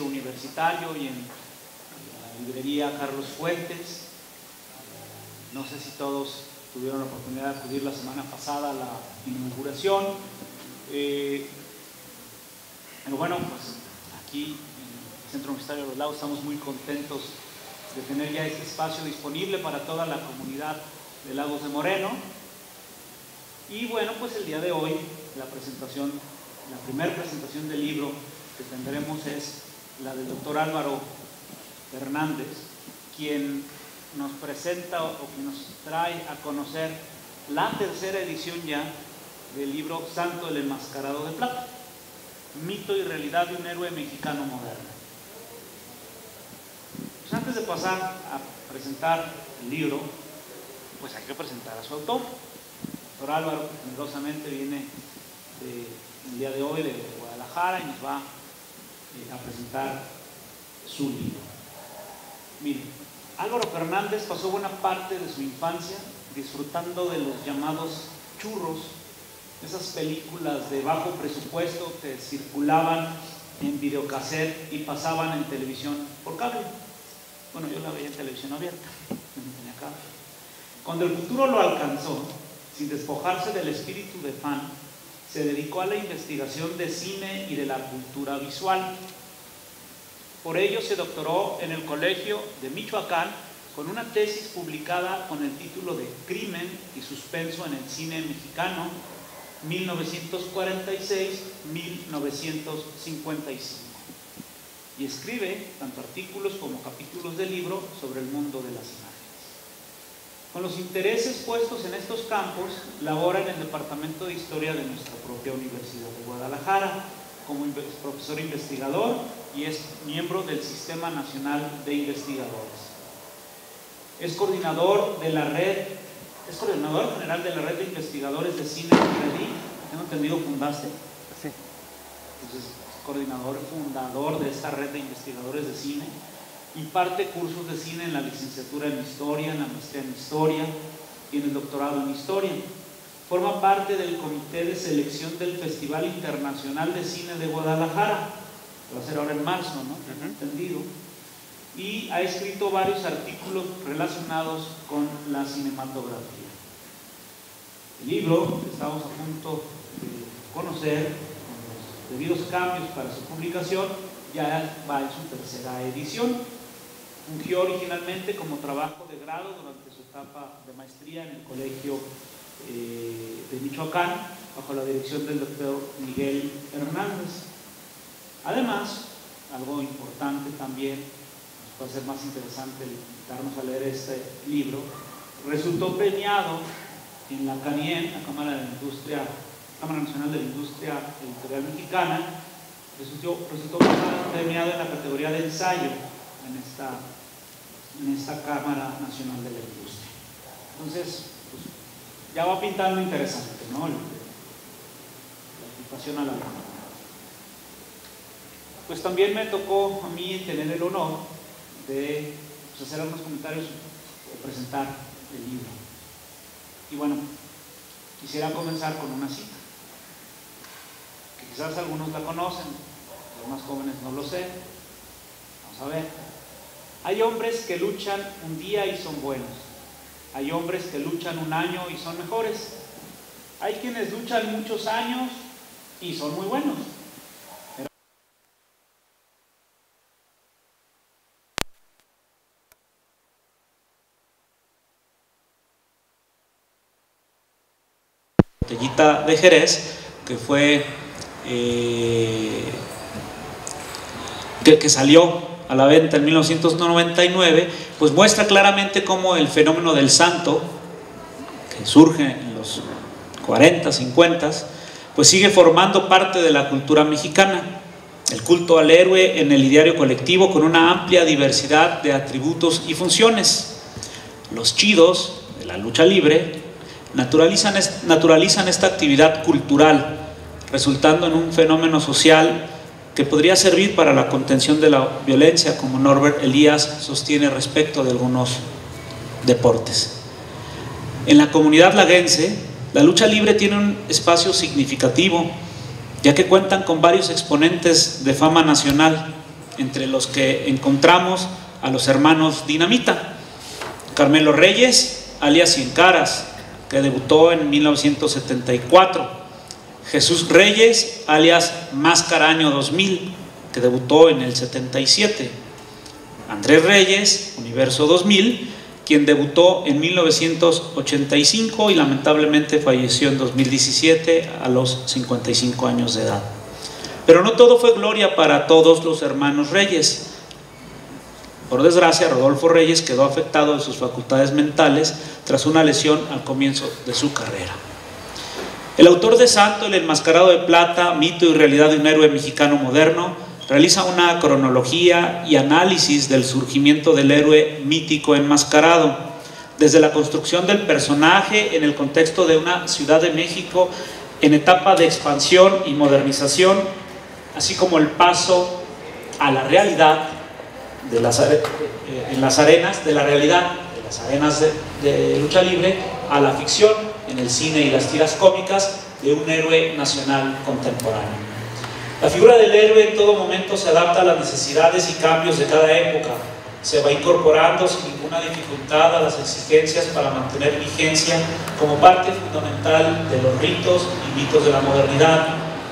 universitario y en la librería Carlos Fuentes. No sé si todos tuvieron la oportunidad de acudir la semana pasada a la inauguración. Eh, pero bueno, pues aquí en el Centro Universitario de los Lagos estamos muy contentos de tener ya este espacio disponible para toda la comunidad de Lagos de Moreno. Y bueno, pues el día de hoy la presentación, la primera presentación del libro que tendremos es la del doctor Álvaro Hernández, quien nos presenta o que nos trae a conocer la tercera edición ya del libro Santo el Enmascarado de Plata, mito y realidad de un héroe mexicano moderno. Pues antes de pasar a presentar el libro, pues hay que presentar a su autor. El doctor Álvaro generosamente viene el día de hoy de Guadalajara y nos va a presentar su libro. Miren, Álvaro Fernández pasó buena parte de su infancia disfrutando de los llamados churros, esas películas de bajo presupuesto que circulaban en videocassette y pasaban en televisión por cable. Bueno, yo la veía en televisión abierta, tenía cable. Cuando el futuro lo alcanzó, sin despojarse del espíritu de fan, se dedicó a la investigación de cine y de la cultura visual. Por ello se doctoró en el Colegio de Michoacán con una tesis publicada con el título de Crimen y Suspenso en el Cine Mexicano 1946-1955 y escribe tanto artículos como capítulos de libro sobre el mundo de las imágenes. Con los intereses puestos en estos campos, labora en el Departamento de Historia de nuestra propia Universidad de Guadalajara como profesor investigador y es miembro del Sistema Nacional de Investigadores. Es coordinador de la red, es coordinador general de la red de investigadores de cine Ready. Tengo entendido, fundaste. Sí. Entonces, es coordinador, fundador de esta red de investigadores de cine imparte cursos de cine en la licenciatura en Historia, en la maestría en Historia y en el doctorado en Historia. Forma parte del comité de selección del Festival Internacional de Cine de Guadalajara, que va a ser ahora en marzo, ¿no? Entendido. Y ha escrito varios artículos relacionados con la cinematografía. El libro que estamos a punto de conocer, con los debidos cambios para su publicación, ya va en su tercera edición. Fungió originalmente como trabajo de grado durante su etapa de maestría en el Colegio eh, de Michoacán, bajo la dirección del doctor Miguel Hernández. Además, algo importante también, nos puede ser más interesante invitarnos a leer este libro, resultó premiado en la CANIEN, la Cámara de la Cámara Nacional de la Industria Editorial Mexicana, resultó, resultó premiado en la categoría de ensayo en esta, en esta Cámara Nacional de la Industria. Entonces, pues, ya va pintando interesante, ¿no? La, ocupación a la. Pues también me tocó a mí tener el honor de pues, hacer algunos comentarios o presentar el libro. Y bueno, quisiera comenzar con una cita, que quizás algunos la conocen, los más jóvenes no lo sé. Vamos a ver. Hay hombres que luchan un día y son buenos. Hay hombres que luchan un año y son mejores. Hay quienes luchan muchos años y son muy buenos. Botellita de Jerez, que fue eh, que salió a la venta en 1999, pues muestra claramente cómo el fenómeno del santo, que surge en los 40, 50, pues sigue formando parte de la cultura mexicana. El culto al héroe en el ideario colectivo con una amplia diversidad de atributos y funciones. Los chidos de la lucha libre naturalizan, es- naturalizan esta actividad cultural, resultando en un fenómeno social que podría servir para la contención de la violencia, como Norbert Elías sostiene respecto de algunos deportes. En la comunidad laguense, la lucha libre tiene un espacio significativo, ya que cuentan con varios exponentes de fama nacional, entre los que encontramos a los hermanos Dinamita. Carmelo Reyes, alias Cien Caras, que debutó en 1974. Jesús Reyes, alias Máscara Año 2000, que debutó en el 77. Andrés Reyes, Universo 2000, quien debutó en 1985 y lamentablemente falleció en 2017 a los 55 años de edad. Pero no todo fue gloria para todos los hermanos Reyes. Por desgracia, Rodolfo Reyes quedó afectado de sus facultades mentales tras una lesión al comienzo de su carrera. El autor de Santo, el enmascarado de plata, mito y realidad de un héroe mexicano moderno, realiza una cronología y análisis del surgimiento del héroe mítico enmascarado, desde la construcción del personaje en el contexto de una Ciudad de México en etapa de expansión y modernización, así como el paso a la realidad eh, en las arenas de la realidad, de las arenas de lucha libre, a la ficción en el cine y las tiras cómicas de un héroe nacional contemporáneo. La figura del héroe en todo momento se adapta a las necesidades y cambios de cada época, se va incorporando sin ninguna dificultad a las exigencias para mantener vigencia como parte fundamental de los ritos y mitos de la modernidad.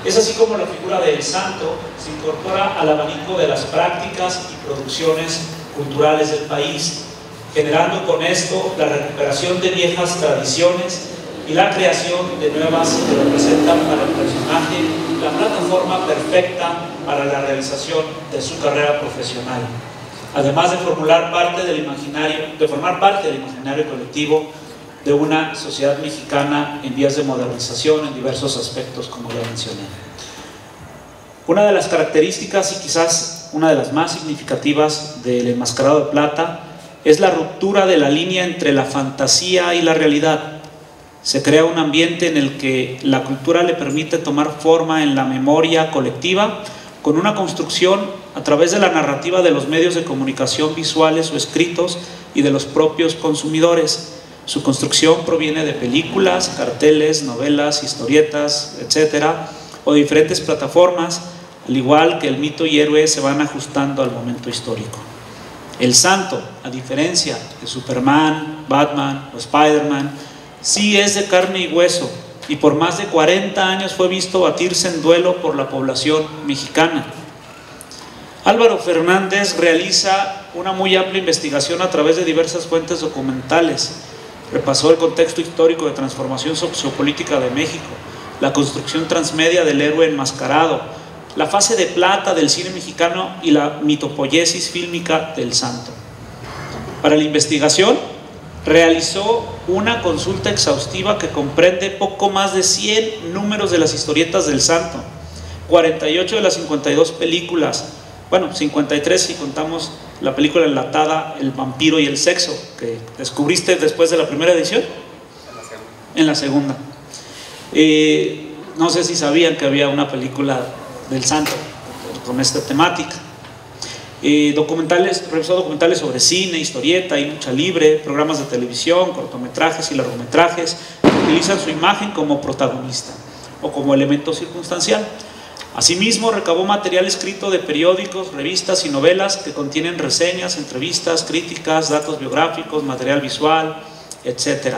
Es así como la figura del santo se incorpora al abanico de las prácticas y producciones culturales del país, generando con esto la recuperación de viejas tradiciones y la creación de nuevas que representan para el personaje la plataforma perfecta para la realización de su carrera profesional. Además de formular parte del imaginario, de formar parte del imaginario colectivo de una sociedad mexicana en vías de modernización en diversos aspectos, como ya mencioné. Una de las características y quizás una de las más significativas del enmascarado de plata es la ruptura de la línea entre la fantasía y la realidad se crea un ambiente en el que la cultura le permite tomar forma en la memoria colectiva con una construcción a través de la narrativa de los medios de comunicación visuales o escritos y de los propios consumidores. Su construcción proviene de películas, carteles, novelas, historietas, etcétera, o diferentes plataformas, al igual que el mito y héroe se van ajustando al momento histórico. El santo, a diferencia de Superman, Batman o Spider-Man, sí es de carne y hueso y por más de 40 años fue visto batirse en duelo por la población mexicana. Álvaro Fernández realiza una muy amplia investigación a través de diversas fuentes documentales. Repasó el contexto histórico de transformación sociopolítica de México, la construcción transmedia del héroe enmascarado, la fase de plata del cine mexicano y la mitopoiesis fílmica del santo. Para la investigación, realizó una consulta exhaustiva que comprende poco más de 100 números de las historietas del santo, 48 de las 52 películas, bueno, 53 si contamos la película enlatada El vampiro y el sexo, que descubriste después de la primera edición. En la segunda. Eh, no sé si sabían que había una película del santo con esta temática. Eh, documentales, revisó documentales sobre cine, historieta y lucha libre, programas de televisión, cortometrajes y largometrajes utilizan su imagen como protagonista o como elemento circunstancial. Asimismo, recabó material escrito de periódicos, revistas y novelas que contienen reseñas, entrevistas, críticas, datos biográficos, material visual, etc.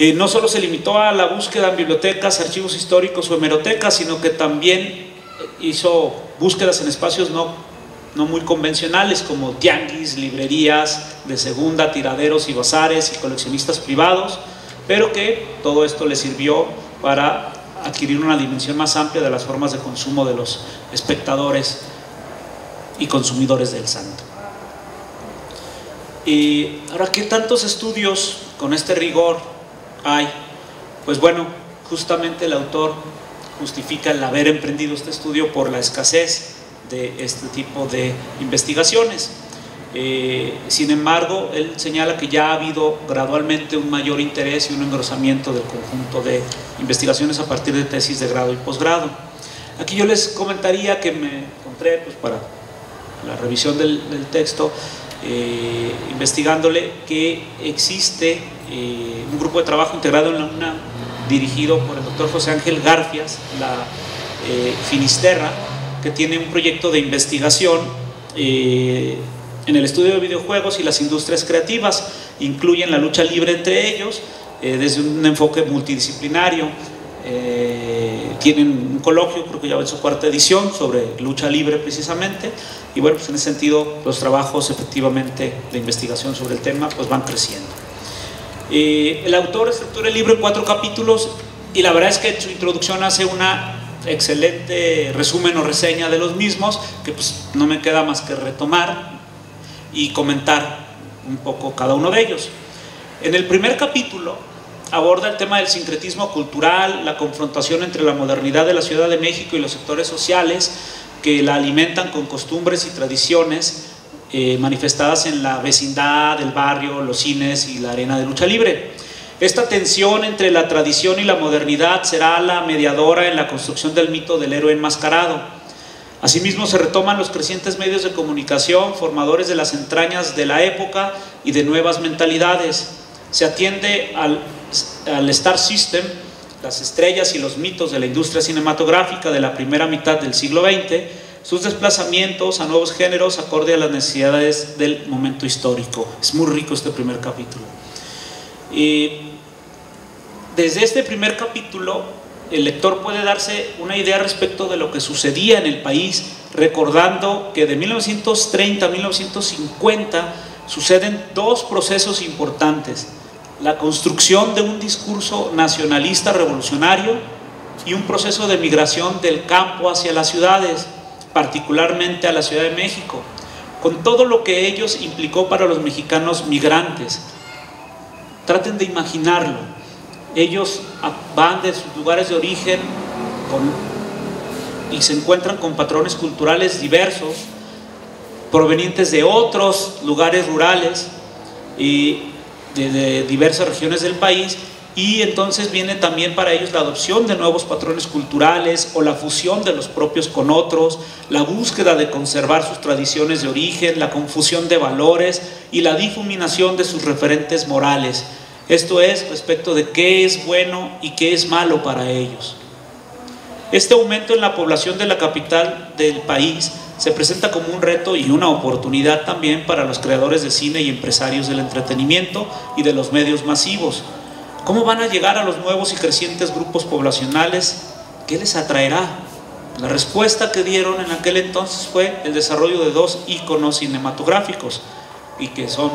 Eh, no solo se limitó a la búsqueda en bibliotecas, archivos históricos o hemerotecas, sino que también hizo búsquedas en espacios no no muy convencionales como tianguis, librerías de segunda, tiraderos y bazares y coleccionistas privados, pero que todo esto le sirvió para adquirir una dimensión más amplia de las formas de consumo de los espectadores y consumidores del santo. Y ahora, ¿qué tantos estudios con este rigor hay? Pues bueno, justamente el autor justifica el haber emprendido este estudio por la escasez de este tipo de investigaciones. Eh, sin embargo, él señala que ya ha habido gradualmente un mayor interés y un engrosamiento del conjunto de investigaciones a partir de tesis de grado y posgrado. Aquí yo les comentaría que me encontré pues, para la revisión del, texto, eh, investigándole que existe eh, un grupo de trabajo integrado en la UNAM dirigido por el doctor José Ángel Garfias, la Finisterra, que tiene un proyecto de investigación eh, en el estudio de videojuegos y las industrias creativas. Incluyen la lucha libre entre ellos, eh, desde un enfoque multidisciplinario. Eh, tienen un coloquio, creo que ya va en su cuarta edición, sobre lucha libre precisamente. Y bueno, pues en ese sentido los trabajos efectivamente de investigación sobre el tema pues van creciendo. el autor estructura el libro en cuatro capítulos y la verdad es que su introducción hace una excelente resumen o reseña de los mismos, que pues no me queda más que retomar y comentar un poco cada uno de ellos. En el primer capítulo aborda el tema del sincretismo cultural, la confrontación entre la modernidad de la Ciudad de México y los sectores sociales que la alimentan con costumbres y tradiciones eh, manifestadas en la vecindad, el barrio, los cines y la arena de lucha libre. Esta tensión entre la tradición y la modernidad será la mediadora en la construcción del mito del héroe enmascarado. Asimismo, se retoman los crecientes medios de comunicación, formadores de las entrañas de la época y de nuevas mentalidades. Se atiende al, al Star System, las estrellas y los mitos de la industria cinematográfica de la primera mitad del siglo XX, sus desplazamientos a nuevos géneros acorde a las necesidades del momento histórico. Es muy rico este primer capítulo. Desde este primer capítulo, el lector puede darse una idea respecto de lo que sucedía en el país, recordando que de 1930 a 1950 suceden dos procesos importantes. La construcción de un discurso nacionalista revolucionario y un proceso de migración del campo hacia las ciudades, particularmente a la Ciudad de México, con todo lo que ellos implicó para los mexicanos migrantes. Traten de imaginarlo. Ellos van de sus lugares de origen y se encuentran con patrones culturales diversos, provenientes de otros lugares rurales y de, diversas regiones del país, y entonces viene también para ellos la adopción de nuevos patrones culturales o la fusión de los propios con otros, la búsqueda de conservar sus tradiciones de origen, la confusión de valores y la difuminación de sus referentes morales. Esto es respecto de qué es bueno y qué es malo para ellos. Este aumento en la población de la capital del país se presenta como un reto y una oportunidad también para los creadores de cine y empresarios del entretenimiento y de los medios masivos. ¿Cómo van a llegar a los nuevos y crecientes grupos poblacionales? ¿Qué les atraerá? La respuesta que dieron en aquel entonces fue el desarrollo de dos íconos cinematográficos y que son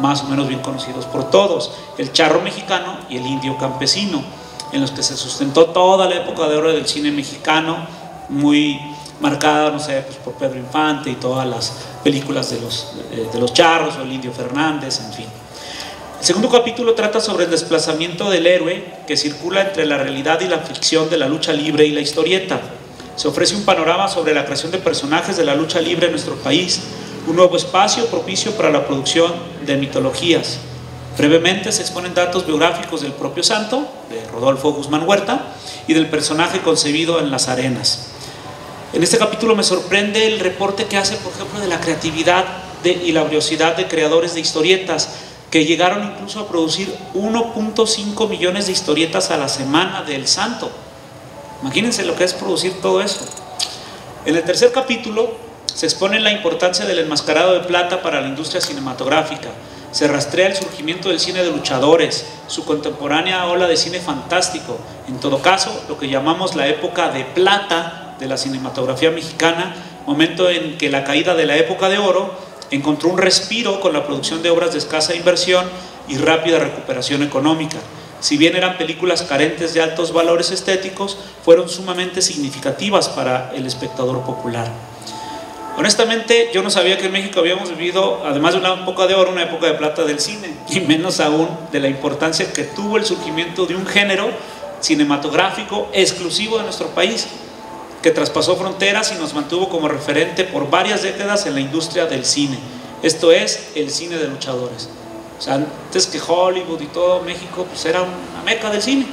más o menos bien conocidos por todos, el charro mexicano y el indio campesino, en los que se sustentó toda la época de oro del cine mexicano, muy marcada, no sé, pues por Pedro Infante y todas las películas de los, eh, de los charros o el indio Fernández, en fin. El segundo capítulo trata sobre el desplazamiento del héroe que circula entre la realidad y la ficción de la lucha libre y la historieta. Se ofrece un panorama sobre la creación de personajes de la lucha libre en nuestro país, un nuevo espacio propicio para la producción de mitologías. Brevemente se exponen datos biográficos del propio santo, de Rodolfo Guzmán Huerta, y del personaje concebido en las arenas. En este capítulo me sorprende el reporte que hace, por ejemplo, de la creatividad y la curiosidad de creadores de historietas, que llegaron incluso a producir 1.5 millones de historietas a la semana del santo. Imagínense lo que es producir todo eso. En el tercer capítulo se expone la importancia del enmascarado de plata para la industria cinematográfica. Se rastrea el surgimiento del cine de luchadores, su contemporánea ola de cine fantástico, en todo caso, lo que llamamos la época de plata de la cinematografía mexicana, momento en que la caída de la época de oro encontró un respiro con la producción de obras de escasa inversión y rápida recuperación económica. Si bien eran películas carentes de altos valores estéticos, fueron sumamente significativas para el espectador popular. Honestamente, yo no sabía que en México habíamos vivido, además de una época de oro, una época de plata del cine, y menos aún de la importancia que tuvo el surgimiento de un género cinematográfico exclusivo de nuestro país, que traspasó fronteras y nos mantuvo como referente por varias décadas en la industria del cine. Esto es el cine de luchadores. Antes que Hollywood y todo México, pues era una meca del cine.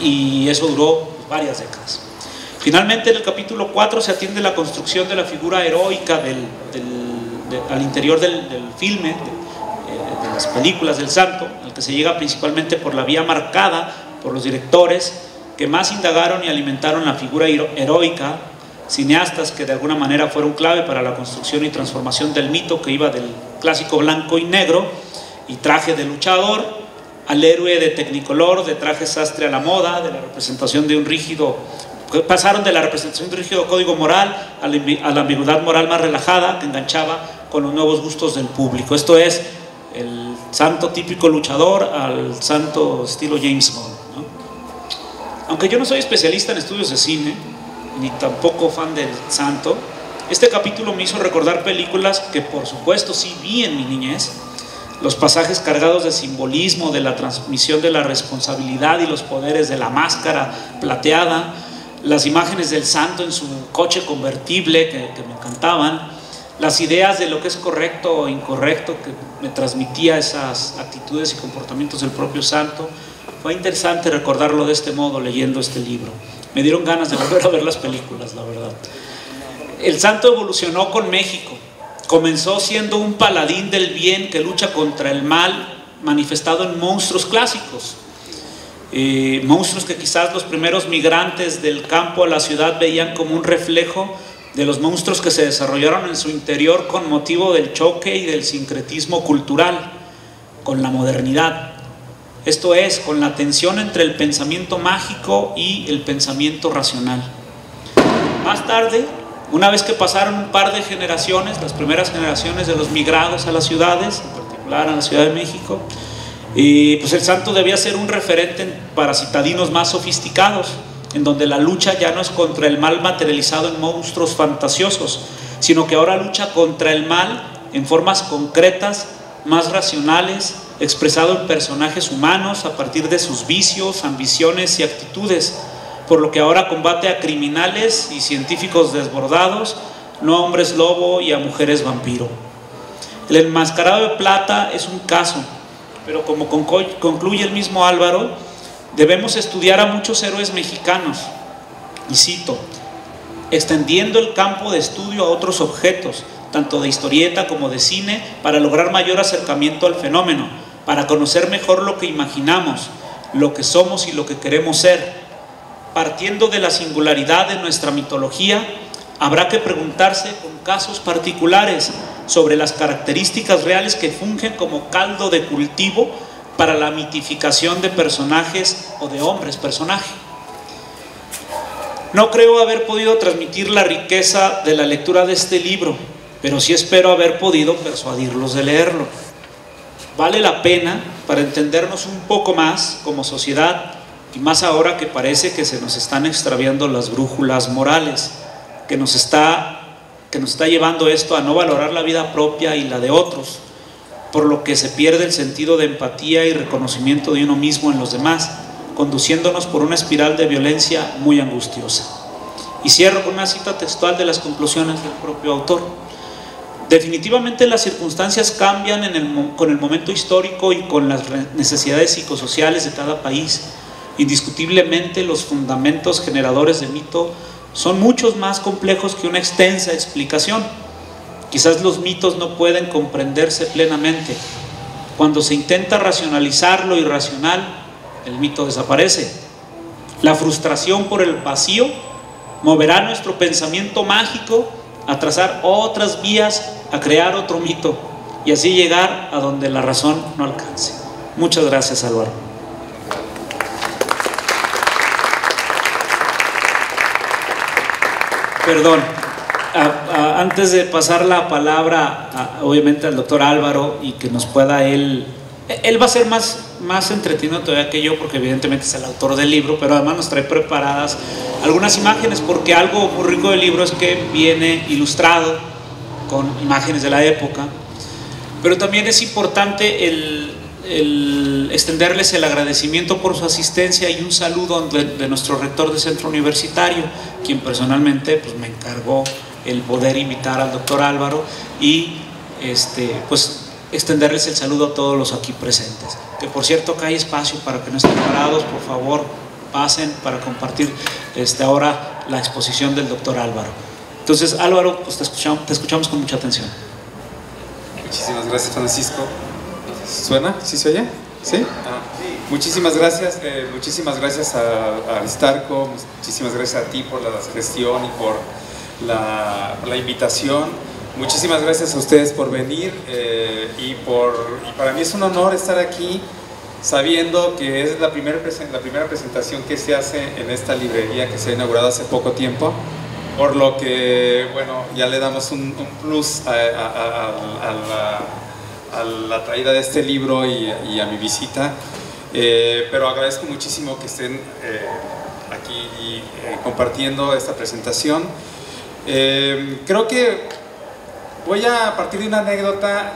Y eso duró varias décadas. Finalmente, en el capítulo 4 se atiende la construcción de la figura heroica del, al interior del, filme, eh, de, las películas del santo, al que se llega principalmente por la vía marcada por los directores que más indagaron y alimentaron la figura heroica cineastas que de alguna manera fueron clave para la construcción y transformación del mito que iba del clásico blanco y negro y traje de luchador al héroe de tecnicolor, de traje sastre a la moda, de la representación de un rígido, pasaron de la representación de un rígido código moral a la ambigüedad moral más relajada que enganchaba con los nuevos gustos del público. Esto es el santo típico luchador al santo estilo James Bond. Aunque yo no soy especialista en estudios de cine, ni tampoco fan del santo, este capítulo me hizo recordar películas que por supuesto sí vi en mi niñez, los pasajes cargados de simbolismo, de la transmisión de la responsabilidad y los poderes de la máscara plateada, las imágenes del santo en su coche convertible que, me encantaban, las ideas de lo que es correcto o incorrecto que me transmitía esas actitudes y comportamientos del propio santo. Fue interesante recordarlo de este modo leyendo este libro. Me dieron ganas de volver a ver las películas, la verdad. El santo evolucionó con México. Comenzó siendo un paladín del bien que lucha contra el mal manifestado en monstruos clásicos. Eh, monstruos que quizás los primeros migrantes del campo a la ciudad veían como un reflejo de los monstruos que se desarrollaron en su interior con motivo del choque y del sincretismo cultural con la modernidad. Esto es, con la tensión entre el pensamiento mágico y el pensamiento racional. Más tarde, una vez que pasaron un par de generaciones, las primeras generaciones de los migrados a las ciudades, en particular a la Ciudad de México, y pues el santo debía ser un referente para citadinos más sofisticados en donde la lucha ya no es contra el mal materializado en monstruos fantasiosos, sino que ahora lucha contra el mal en formas concretas, más racionales, expresado en personajes humanos a partir de sus vicios, ambiciones y actitudes, por lo que ahora combate a criminales y científicos desbordados, no a hombres lobo y a mujeres vampiro. El enmascarado de plata es un caso, pero como concluye el mismo Álvaro, Debemos estudiar a muchos héroes mexicanos, y cito, extendiendo el campo de estudio a otros objetos, tanto de historieta como de cine, para lograr mayor acercamiento al fenómeno, para conocer mejor lo que imaginamos, lo que somos y lo que queremos ser. Partiendo de la singularidad de nuestra mitología, habrá que preguntarse con casos particulares sobre las características reales que fungen como caldo de cultivo para la mitificación de personajes o de hombres personaje. No creo haber podido transmitir la riqueza de la lectura de este libro, pero sí espero haber podido persuadirlos de leerlo. Vale la pena para entendernos un poco más como sociedad y más ahora que parece que se nos están extraviando las brújulas morales, que nos está que nos está llevando esto a no valorar la vida propia y la de otros, por lo que se pierde el sentido de empatía y reconocimiento de uno mismo en los demás, conduciéndonos por una espiral de violencia muy angustiosa. Y cierro con una cita textual de las conclusiones del propio autor. Definitivamente las circunstancias cambian con el momento histórico y con las necesidades psicosociales de cada país. Indiscutiblemente los fundamentos generadores de mito son muchos más complejos que una extensa explicación Quizás los mitos no pueden comprenderse plenamente. Cuando se intenta racionalizar lo irracional, el mito desaparece. La frustración por el vacío moverá nuestro pensamiento mágico a trazar otras vías, a crear otro mito y así llegar a donde la razón no alcance. Muchas gracias, Álvaro. Perdón antes de pasar la palabra, obviamente, al doctor Álvaro y que nos pueda él, él va a ser más, más entretenido todavía que yo, porque evidentemente es el autor del libro, pero además nos trae preparadas algunas imágenes, porque algo muy rico del libro es que viene ilustrado con imágenes de la época, pero también es importante el, extenderles el agradecimiento por su asistencia y un saludo de, de, nuestro rector de centro universitario, quien personalmente pues, me encargó el poder invitar al doctor Álvaro y este, pues extenderles el saludo a todos los aquí presentes. Que por cierto que hay espacio para que no estén parados, por favor pasen para compartir este, ahora la exposición del doctor Álvaro. Entonces Álvaro, pues te escuchamos, te escuchamos con mucha atención. Muchísimas gracias Francisco. ¿Suena? ¿Sí se oye? ¿Sí? Ah, muchísimas gracias, eh, muchísimas gracias a, a Aristarco, muchísimas gracias a ti por la gestión y por la, la invitación. Muchísimas gracias a ustedes por venir eh, y, por, y para mí es un honor estar aquí sabiendo que es la primera, la primera presentación que se hace en esta librería que se ha inaugurado hace poco tiempo, por lo que, bueno, ya le damos un, plus a, la, traída de este libro y, a mi visita, eh, pero agradezco muchísimo que estén eh, aquí compartiendo esta presentación. creo que Voy a partir de una anécdota,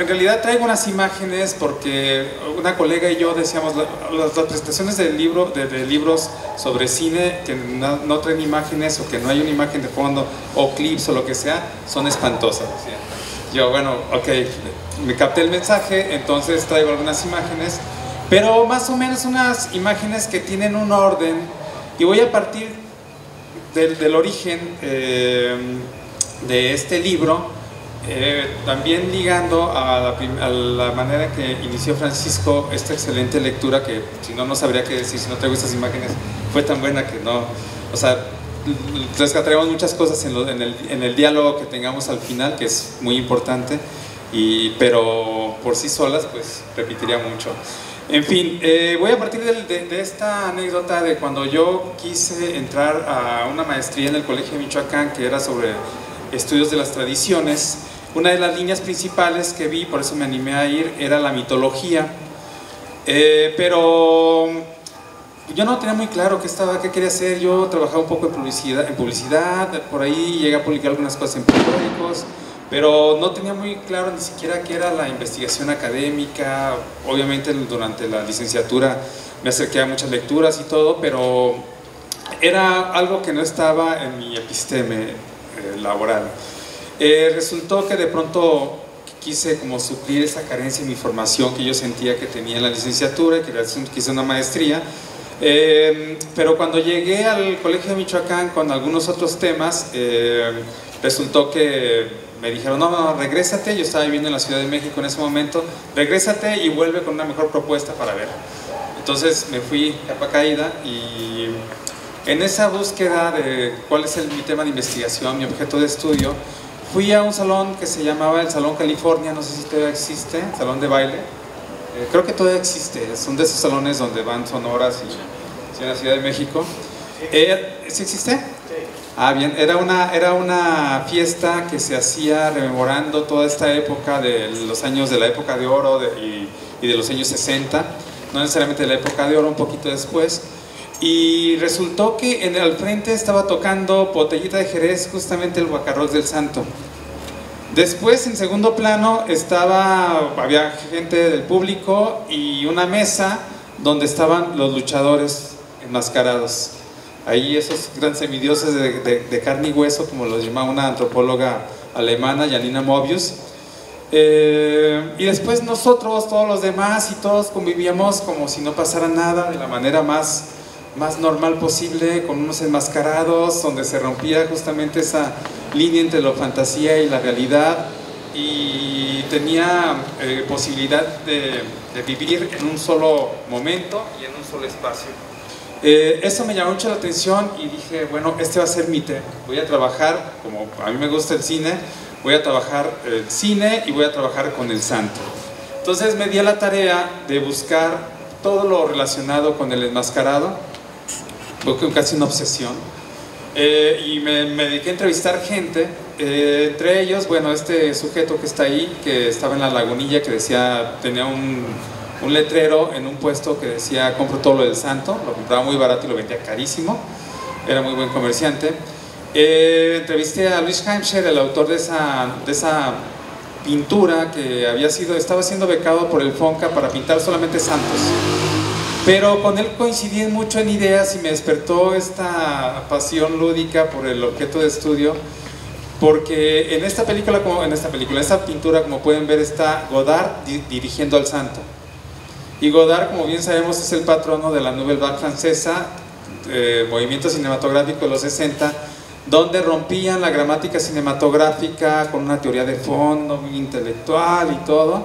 en realidad traigo unas imágenes porque una colega y yo decíamos, las, presentaciones de, libro, de, libros sobre cine que no, traen imágenes o que no hay una imagen de fondo o clips o lo que sea, son espantosas. Yo, bueno, ok, me capté el mensaje, entonces traigo algunas imágenes, pero más o menos unas imágenes que tienen un orden y voy a partir del, origen. Eh, de este libro, eh, también ligando a la, manera que inició Francisco esta excelente lectura, que si no, no sabría qué decir, si no traigo estas imágenes, fue tan buena que no, o sea, rescataremos muchas cosas en, el, en, el, diálogo que tengamos al final, que es muy importante, y, pero por sí solas, pues repetiría mucho. En fin, eh, voy a partir de, de, esta anécdota de cuando yo quise entrar a una maestría en el Colegio de Michoacán, que era sobre estudios de las tradiciones, una de las líneas principales que vi, por eso me animé a ir, era la mitología. Eh, pero yo no tenía muy claro qué, estaba, qué quería hacer. Yo trabajaba un poco en publicidad, en publicidad, por ahí llegué a publicar algunas cosas en periódicos, pero no tenía muy claro ni siquiera qué era la investigación académica. Obviamente durante la licenciatura me acerqué a muchas lecturas y todo, pero era algo que no estaba en mi episteme eh, laboral. Eh, resultó que de pronto quise como suplir esa carencia en mi formación que yo sentía que tenía en la licenciatura y que quise una maestría. Eh, pero cuando llegué al Colegio de Michoacán con algunos otros temas, resultó que me dijeron, no, no, regrésate, yo estaba viviendo en la Ciudad de México en ese momento, regrésate y vuelve con una mejor propuesta para ver. Entonces me fui a caída y en esa búsqueda de cuál es el, mi tema de investigación, mi objeto de estudio, fui a un salón que se llamaba el Salón California, no sé si todavía existe, salón de baile. Eh, creo que todavía existe, son de esos salones donde van sonoras y, en la Ciudad de México. Eh, ¿Sí existe? Ah, bien, era una, era una fiesta que se hacía rememorando toda esta época de los años de la época de oro y, y de los años 60, no necesariamente de la época de oro, un poquito después y resultó que en el frente estaba tocando Botellita de Jerez, justamente el Guacarros del Santo. Después, en segundo plano, estaba, había gente del público y una mesa donde estaban los luchadores enmascarados. Ahí esos grandes semidioses de, carne y hueso, como los llamaba una antropóloga alemana, Janina Mobius. Eh, y después nosotros, todos los demás, y todos convivíamos como si no pasara nada, de la manera más más normal posible, con unos enmascarados, donde se rompía justamente esa línea entre la fantasía y la realidad y tenía eh, posibilidad de, vivir en un solo momento y en un solo espacio. Eh, eso me llamó mucho la atención y dije, bueno, este va a ser mi tema. Voy a trabajar, como a mí me gusta el cine, voy a trabajar el cine y voy a trabajar con el santo. Entonces me di a la tarea de buscar todo lo relacionado con el enmascarado, casi una obsesión. Eh, y me, dediqué a entrevistar gente, eh, entre ellos, bueno, este sujeto que está ahí, que estaba en la lagunilla, que decía, tenía un, un letrero en un puesto que decía, compro todo lo del santo, lo compraba muy barato y lo vendía carísimo, era muy buen comerciante. Eh, entrevisté a Luis Heimscher, el autor de esa, de esa pintura que había sido, estaba siendo becado por el FONCA para pintar solamente santos. Pero con él coincidí mucho en ideas y me despertó esta pasión lúdica por el objeto de estudio, porque en esta película, como en esta película, esta pintura, como pueden ver, está Godard dirigiendo al santo. Y Godard, como bien sabemos, es el patrono de la Nouvelle Vague francesa, eh, movimiento cinematográfico de los 60, donde rompían la gramática cinematográfica con una teoría de fondo muy intelectual y todo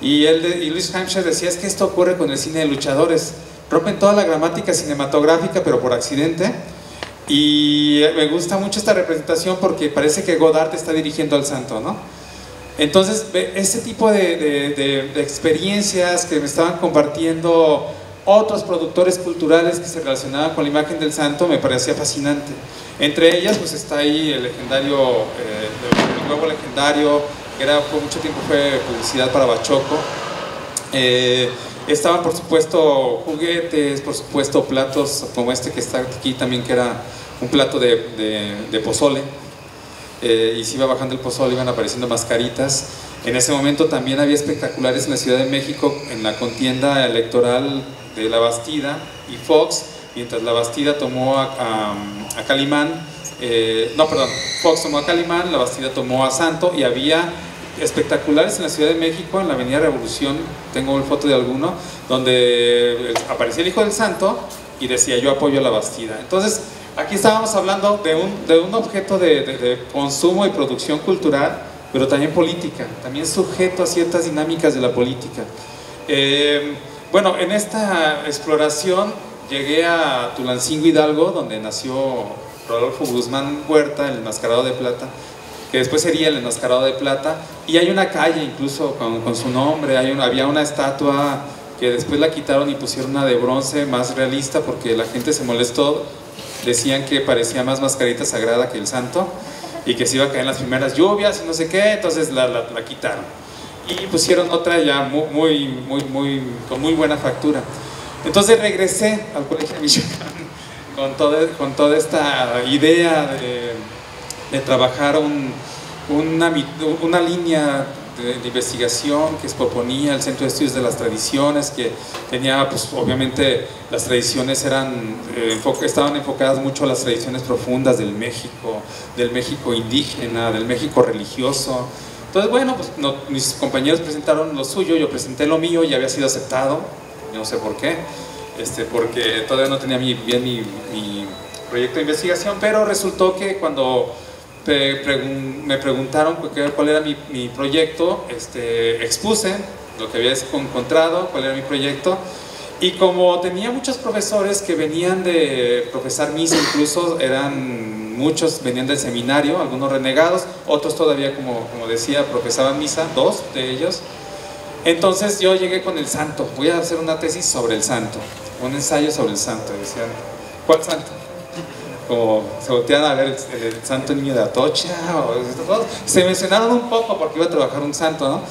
y, él, y Luis Hampshire decía, es que esto ocurre con el cine de luchadores. Rompen toda la gramática cinematográfica, pero por accidente. Y me gusta mucho esta representación porque parece que Godard está dirigiendo al santo, ¿no? Entonces, ese tipo de, de, experiencias que me estaban compartiendo otros productores culturales que se relacionaban con la imagen del santo me parecía fascinante. Entre ellas, pues está ahí el legendario, eh, el nuevo legendario, que era, por mucho tiempo fue publicidad para Bachoco. Eh, estaban, por supuesto, juguetes, por supuesto, platos como este que está aquí también, que era un plato de, de pozole eh, y se iba bajando el pozole, iban apareciendo mascaritas. En ese momento también había espectaculares en la Ciudad de México en la contienda electoral de La Bastida y Fox, mientras La Bastida tomó a, Calimán, eh, no, perdón, Fox tomó a Calimán, La Bastida tomó a Santo y había espectaculares en la Ciudad de México, en la Avenida Revolución, tengo una foto de alguno, donde aparecía el Hijo del Santo y decía yo apoyo a La Bastida. Entonces, Aquí estábamos hablando de un, de un objeto de, de, consumo y producción cultural, pero también política, también sujeto a ciertas dinámicas de la política. Eh, bueno, en esta exploración llegué a Tulancingo Hidalgo, donde nació Rodolfo Guzmán Huerta, el enmascarado de plata, que después sería el enmascarado de plata, y hay una calle incluso con, su nombre, hay había una estatua que después la quitaron y pusieron una de bronce más realista porque la gente se molestó decían que parecía más mascarita sagrada que el santo y que se iba a caer en las primeras lluvias y no sé qué, entonces la, la, quitaron. Y pusieron otra ya muy, muy, muy, con muy buena factura. Entonces regresé al Colegio de Michoacán con, todo, con toda esta idea de, de trabajar un, una, una línea de, investigación que proponía el Centro de Estudios de las Tradiciones, que tenía, pues obviamente las tradiciones eran, eh, estaban enfocadas mucho a las tradiciones profundas del México, del México indígena, del México religioso. Entonces, bueno, pues mis compañeros presentaron lo suyo, yo presenté lo mío y había sido aceptado, no sé por qué, este, porque todavía no tenía bien mi, mi proyecto de investigación, pero resultó que cuando me preguntaron cuál era mi, proyecto, este, expuse lo que había encontrado, cuál era mi proyecto, y como tenía muchos profesores que venían de profesar misa, incluso eran muchos, venían del seminario, algunos renegados, otros todavía, como, como decía, profesaban misa, dos de ellos. Entonces yo llegué con el santo, voy a hacer una tesis sobre el santo, un ensayo sobre el santo. Decían, ¿cuál santo? como se volteaban a ver el, santo niño de Atocha, o, se mencionaron un poco porque iba a trabajar un santo, ¿no?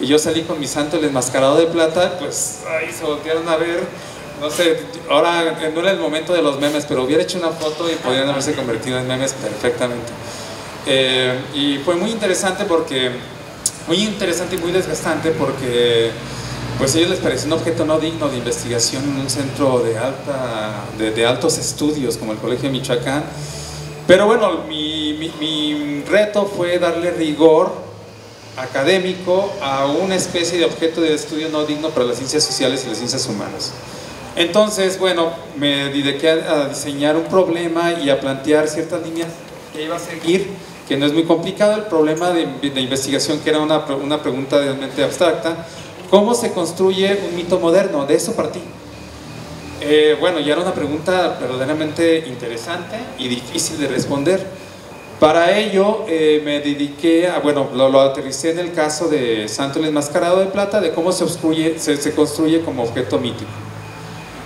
Y yo salí con mi santo, el enmascarado de plata, pues ahí se voltearon a ver, no sé, ahora no era el momento de los memes, pero hubiera hecho una foto y podrían haberse convertido en memes perfectamente. Eh, y fue muy interesante porque, muy interesante y muy desgastante porque pues a ellos les pareció un objeto no digno de investigación en un centro de, alta, de, altos estudios como el Colegio de Michoacán. Pero bueno, mi, mi, reto fue darle rigor académico a una especie de objeto de estudio no digno para las ciencias sociales y las ciencias humanas. Entonces, bueno, me dediqué a, diseñar un problema y a plantear ciertas líneas que iba a seguir, que no es muy complicado, el problema de, de investigación que era una, una pregunta realmente abstracta, ¿Cómo se construye un mito moderno? De eso partí. Eh, bueno, ya era una pregunta verdaderamente interesante y difícil de responder. Para ello eh, me dediqué a, bueno, lo, aterricé en el caso de Santo el Enmascarado de Plata, de cómo se, se, construye como objeto mítico.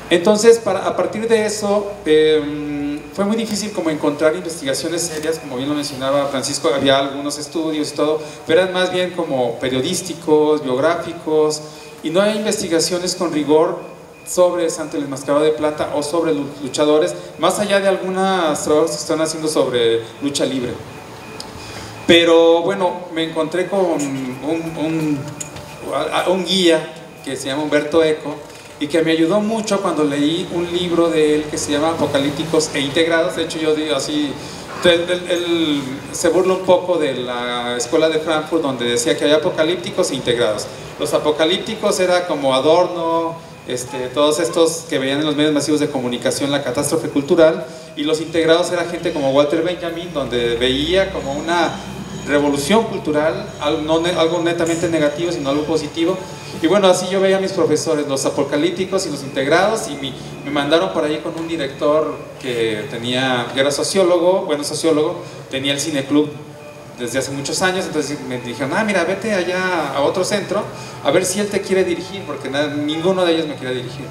Entonces, para, a partir de eso, em, fue muy difícil como encontrar investigaciones serias, como bien lo mencionaba Francisco, había algunos estudios y todo, pero eran más bien como periodísticos, biográficos, y no hay investigaciones con rigor sobre Santo el Enmascarado de Plata o sobre luchadores, más allá de algunas trabajos que están haciendo sobre lucha libre. Pero bueno, me encontré con un, un guía que se llama Humberto Eco, y que me ayudó mucho cuando leí un libro de él que se llama Apocalípticos e Integrados. De hecho, yo digo así, él, se burla un poco de la escuela de Frankfurt donde decía que había apocalípticos e integrados. Los apocalípticos era como Adorno, este, todos estos que veían en los medios masivos de comunicación la catástrofe cultural, y los integrados era gente como Walter Benjamin, donde veía como una revolución cultural, algo netamente negativo, sino algo positivo. Y bueno, así yo veía a mis profesores, los apocalípticos y los integrados, y me, mandaron por ahí con un director que tenía, que era sociólogo, bueno, sociólogo, tenía el cineclub desde hace muchos años, entonces me dijeron, ah, mira, vete allá a otro centro, a ver si él te quiere dirigir, porque ninguno de ellos me quiere dirigir.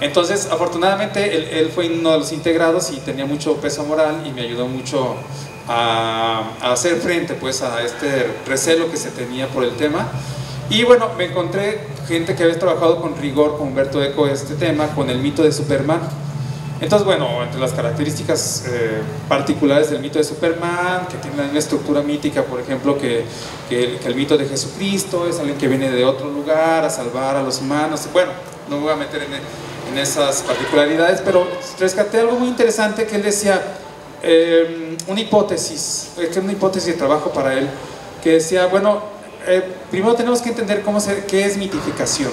Entonces, afortunadamente, él, fue uno de los integrados y tenía mucho peso moral y me ayudó mucho a, hacer frente pues, a este recelo que se tenía por el tema. Y bueno, me encontré gente que había trabajado con rigor, con Humberto Eco, este tema, con el mito de Superman. Entonces, bueno, entre las características eh, particulares del mito de Superman, que tiene una estructura mítica, por ejemplo, que, que, el mito de Jesucristo es alguien que viene de otro lugar a salvar a los humanos. Bueno, no me voy a meter en, en esas particularidades, pero rescaté algo muy interesante que él decía, eh, una hipótesis, que es una hipótesis de trabajo para él, que decía, bueno, eh, primero tenemos que entender cómo se, qué es mitificación.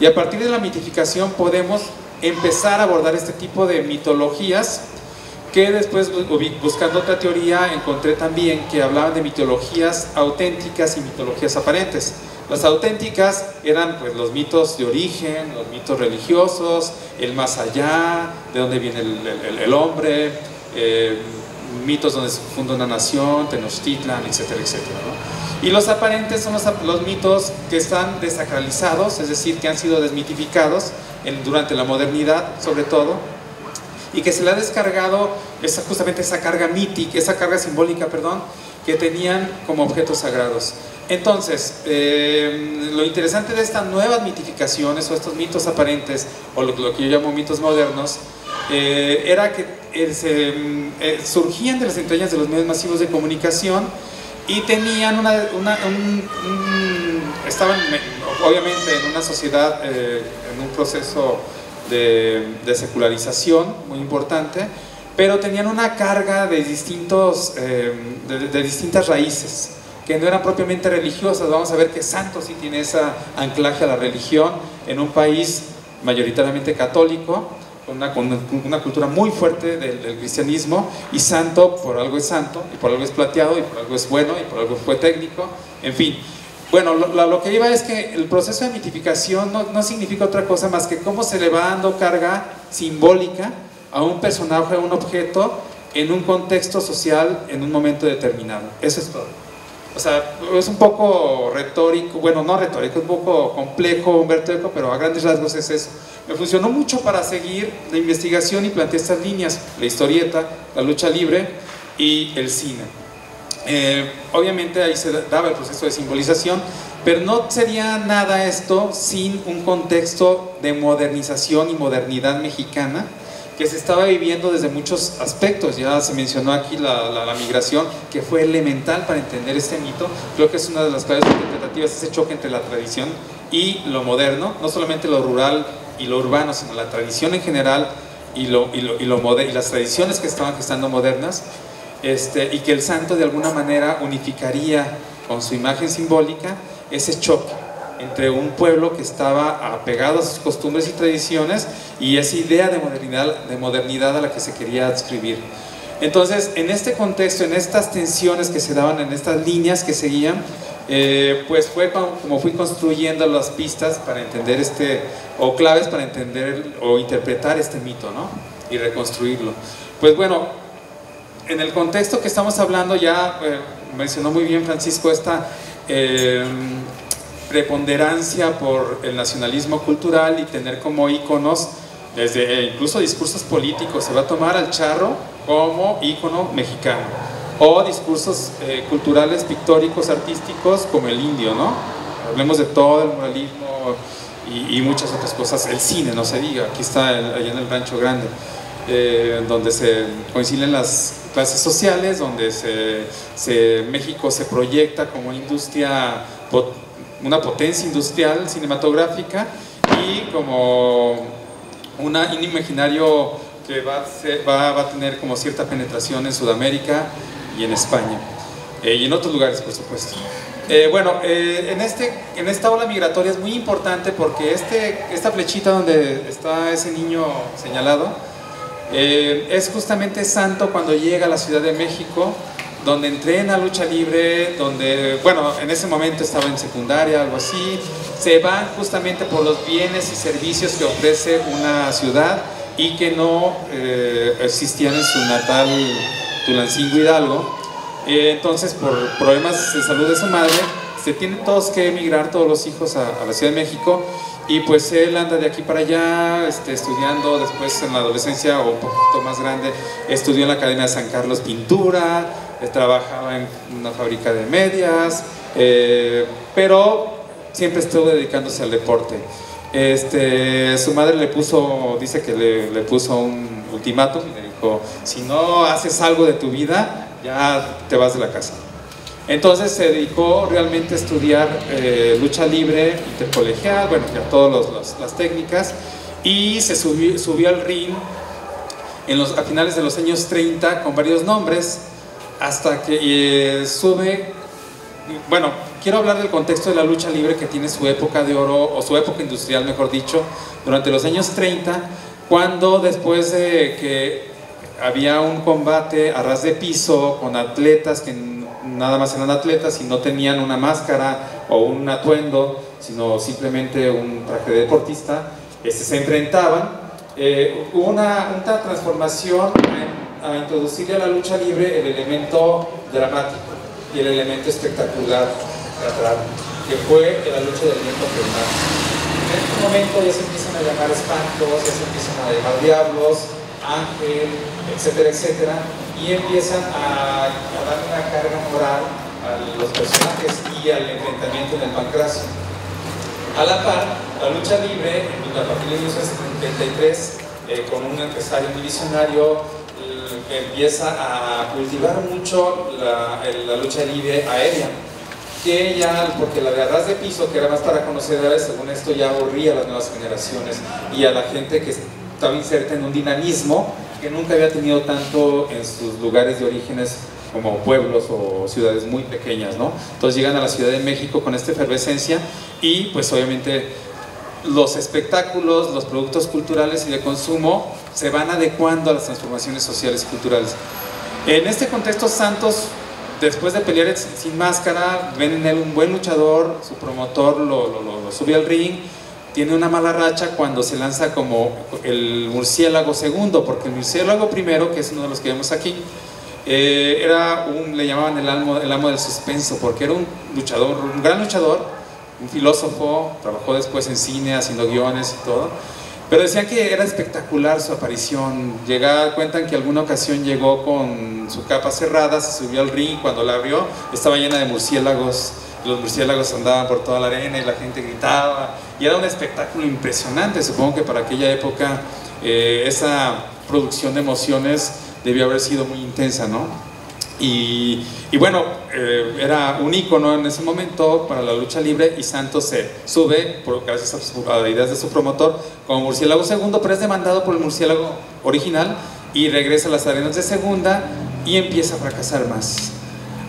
Y a partir de la mitificación podemos empezar a abordar este tipo de mitologías que después buscando otra teoría encontré también que hablaban de mitologías auténticas y mitologías aparentes. Las auténticas eran pues los mitos de origen, los mitos religiosos, el más allá, de dónde viene el, hombre, eh, mitos donde se funda una nación, Tenochtitlan, etcétera, etcétera. Y los aparentes son los, mitos que están desacralizados, es decir, que han sido desmitificados durante la modernidad, sobre todo, y que se le ha descargado esa, justamente esa carga mítica, esa carga simbólica, perdón, que tenían como objetos sagrados. Entonces, eh, lo interesante de estas nuevas mitificaciones o estos mitos aparentes, o lo, que yo llamo mitos modernos, eh, era que eh, se, surgían de las entrañas de los medios masivos de comunicación y tenían una, estaban obviamente en una sociedad, en un proceso de, secularización muy importante, pero tenían una carga de, distintos, de distintas raíces que no eran propiamente religiosas. Vamos a ver que Santo sí tiene ese anclaje a la religión en un país mayoritariamente católico, una, una cultura muy fuerte del, cristianismo, y Santo por algo es santo, y por algo es plateado, y por algo es bueno, y por algo fue técnico, en fin. Bueno, lo, que iba es que el proceso de mitificación no, no significa otra cosa más que cómo se le va dando carga simbólica a un personaje, a un objeto, en un contexto social, en un momento determinado. Eso es todo. O sea, es un poco retórico, bueno, no retórico, es un poco complejo Humberto Eco, pero a grandes rasgos es eso. Me funcionó mucho para seguir la investigación y plantear estas líneas, la historieta, la lucha libre y el cine. Eh, obviamente ahí se daba el proceso de simbolización, pero no sería nada esto sin un contexto de modernización y modernidad mexicana que se estaba viviendo desde muchos aspectos. Ya se mencionó aquí la, migración, que fue elemental para entender este mito. Creo que es una de las claves interpretativas, ese choque entre la tradición y lo moderno, no solamente lo rural y lo urbano, sino la tradición en general y, lo, y, lo, y, lo y las tradiciones que estaban gestando modernas, este, y que el santo de alguna manera unificaría con su imagen simbólica ese choque entre un pueblo que estaba apegado a sus costumbres y tradiciones y esa idea de modernidad, de modernidad a la que se quería adscribir. Entonces, en este contexto, en estas tensiones que se daban, en estas líneas que seguían, eh, pues fue como fui construyendo las pistas para entender este, o claves para entender o interpretar este mito, ¿no? Y reconstruirlo. Pues bueno, en el contexto que estamos hablando, ya eh, mencionó muy bien Francisco esta eh, preponderancia por el nacionalismo cultural y tener como íconos, desde eh, incluso discursos políticos, se va a tomar al charro como ícono mexicano, o discursos eh, culturales, pictóricos, artísticos, como el indio, ¿no? Hablemos de todo el muralismo y, muchas otras cosas, el cine, no se diga, aquí está allá en el Rancho Grande, eh, donde se coinciden las clases sociales, donde se, México se proyecta como industria una potencia industrial cinematográfica y como una, un imaginario que va a, va, a, tener como cierta penetración en Sudamérica y en España eh, y en otros lugares por supuesto. Eh, bueno, eh, en, este, en esta ola migratoria es muy importante porque este, esta flechita donde está ese niño señalado es justamente santo cuando llega a la Ciudad de México donde entré en la lucha libre, donde, bueno, en ese momento estaba en secundaria, algo así, se van justamente por los bienes y servicios que ofrece una ciudad y que no eh, existían en su natal Tulancingo Hidalgo. Eh, entonces, por problemas de salud de su madre, se tienen todos que emigrar, todos los hijos, a, la Ciudad de México. Y pues él anda de aquí para allá, este, estudiando después en la adolescencia o un poquito más grande, estudió en la Academia de San Carlos pintura, trabajaba en una fábrica de medias, eh, pero siempre estuvo dedicándose al deporte. Este, su madre le puso, dice que le, le puso un ultimátum y le dijo, si no haces algo de tu vida, ya te vas de la casa. Entonces se dedicó realmente a estudiar eh, lucha libre, intercolegial, bueno, ya todas las técnicas, y se subió, subió al ring en los, a finales de los años 30 con varios nombres, hasta que eh, sube, bueno, quiero hablar del contexto de la lucha libre que tiene su época de oro, o su época industrial, mejor dicho, durante los años 30, cuando después de que había un combate a ras de piso con atletas que nada más eran atletas y no tenían una máscara o un atuendo, sino simplemente un traje de deportista, este, se enfrentaban. Eh, hubo una, una transformación a introducirle a la lucha libre el elemento dramático y el elemento espectacular teatral, que fue la lucha del viento infernal. En este momento ya se empiezan a llamar espantos, ya se empiezan a llamar diablos, ángel, etcétera, etcétera, y empiezan a, dar una carga moral a los personajes y al enfrentamiento en el pancracio. A la par, la lucha libre, a partir de 1973, eh, con un empresario muy empieza a cultivar mucho la, la, lucha libre aérea. Que ya, porque la de arras de piso, que era más para conocedores, según esto ya aburría a las nuevas generaciones y a la gente que estaba inserta en un dinamismo que nunca había tenido tanto en sus lugares de orígenes como pueblos o ciudades muy pequeñas, ¿no? Entonces llegan a la Ciudad de México con esta efervescencia y pues obviamente los espectáculos, los productos culturales y de consumo se van adecuando a las transformaciones sociales y culturales. En este contexto, Santos, después de pelear sin máscara, ven en él un buen luchador, su promotor lo, lo, sube al ring, tiene una mala racha cuando se lanza como el murciélago segundo, porque el murciélago primero, que es uno de los que vemos aquí, eh, era un, le llamaban el amo, el amo del suspenso, porque era un luchador, un gran luchador, un filósofo, trabajó después en cine haciendo guiones y todo, pero decían que era espectacular su aparición. Llega, cuentan que alguna ocasión llegó con su capa cerrada, se subió al ring, cuando la abrió estaba llena de murciélagos los murciélagos andaban por toda la arena y la gente gritaba, y era un espectáculo impresionante, supongo que para aquella época eh, esa producción de emociones debió haber sido muy intensa, ¿no? Y, bueno, eh, era un ícono en ese momento para la lucha libre y Santos se sube, por, gracias a, las ideas de su promotor, como murciélago segundo, pero es demandado por el murciélago original y regresa a las arenas de segunda y empieza a fracasar más.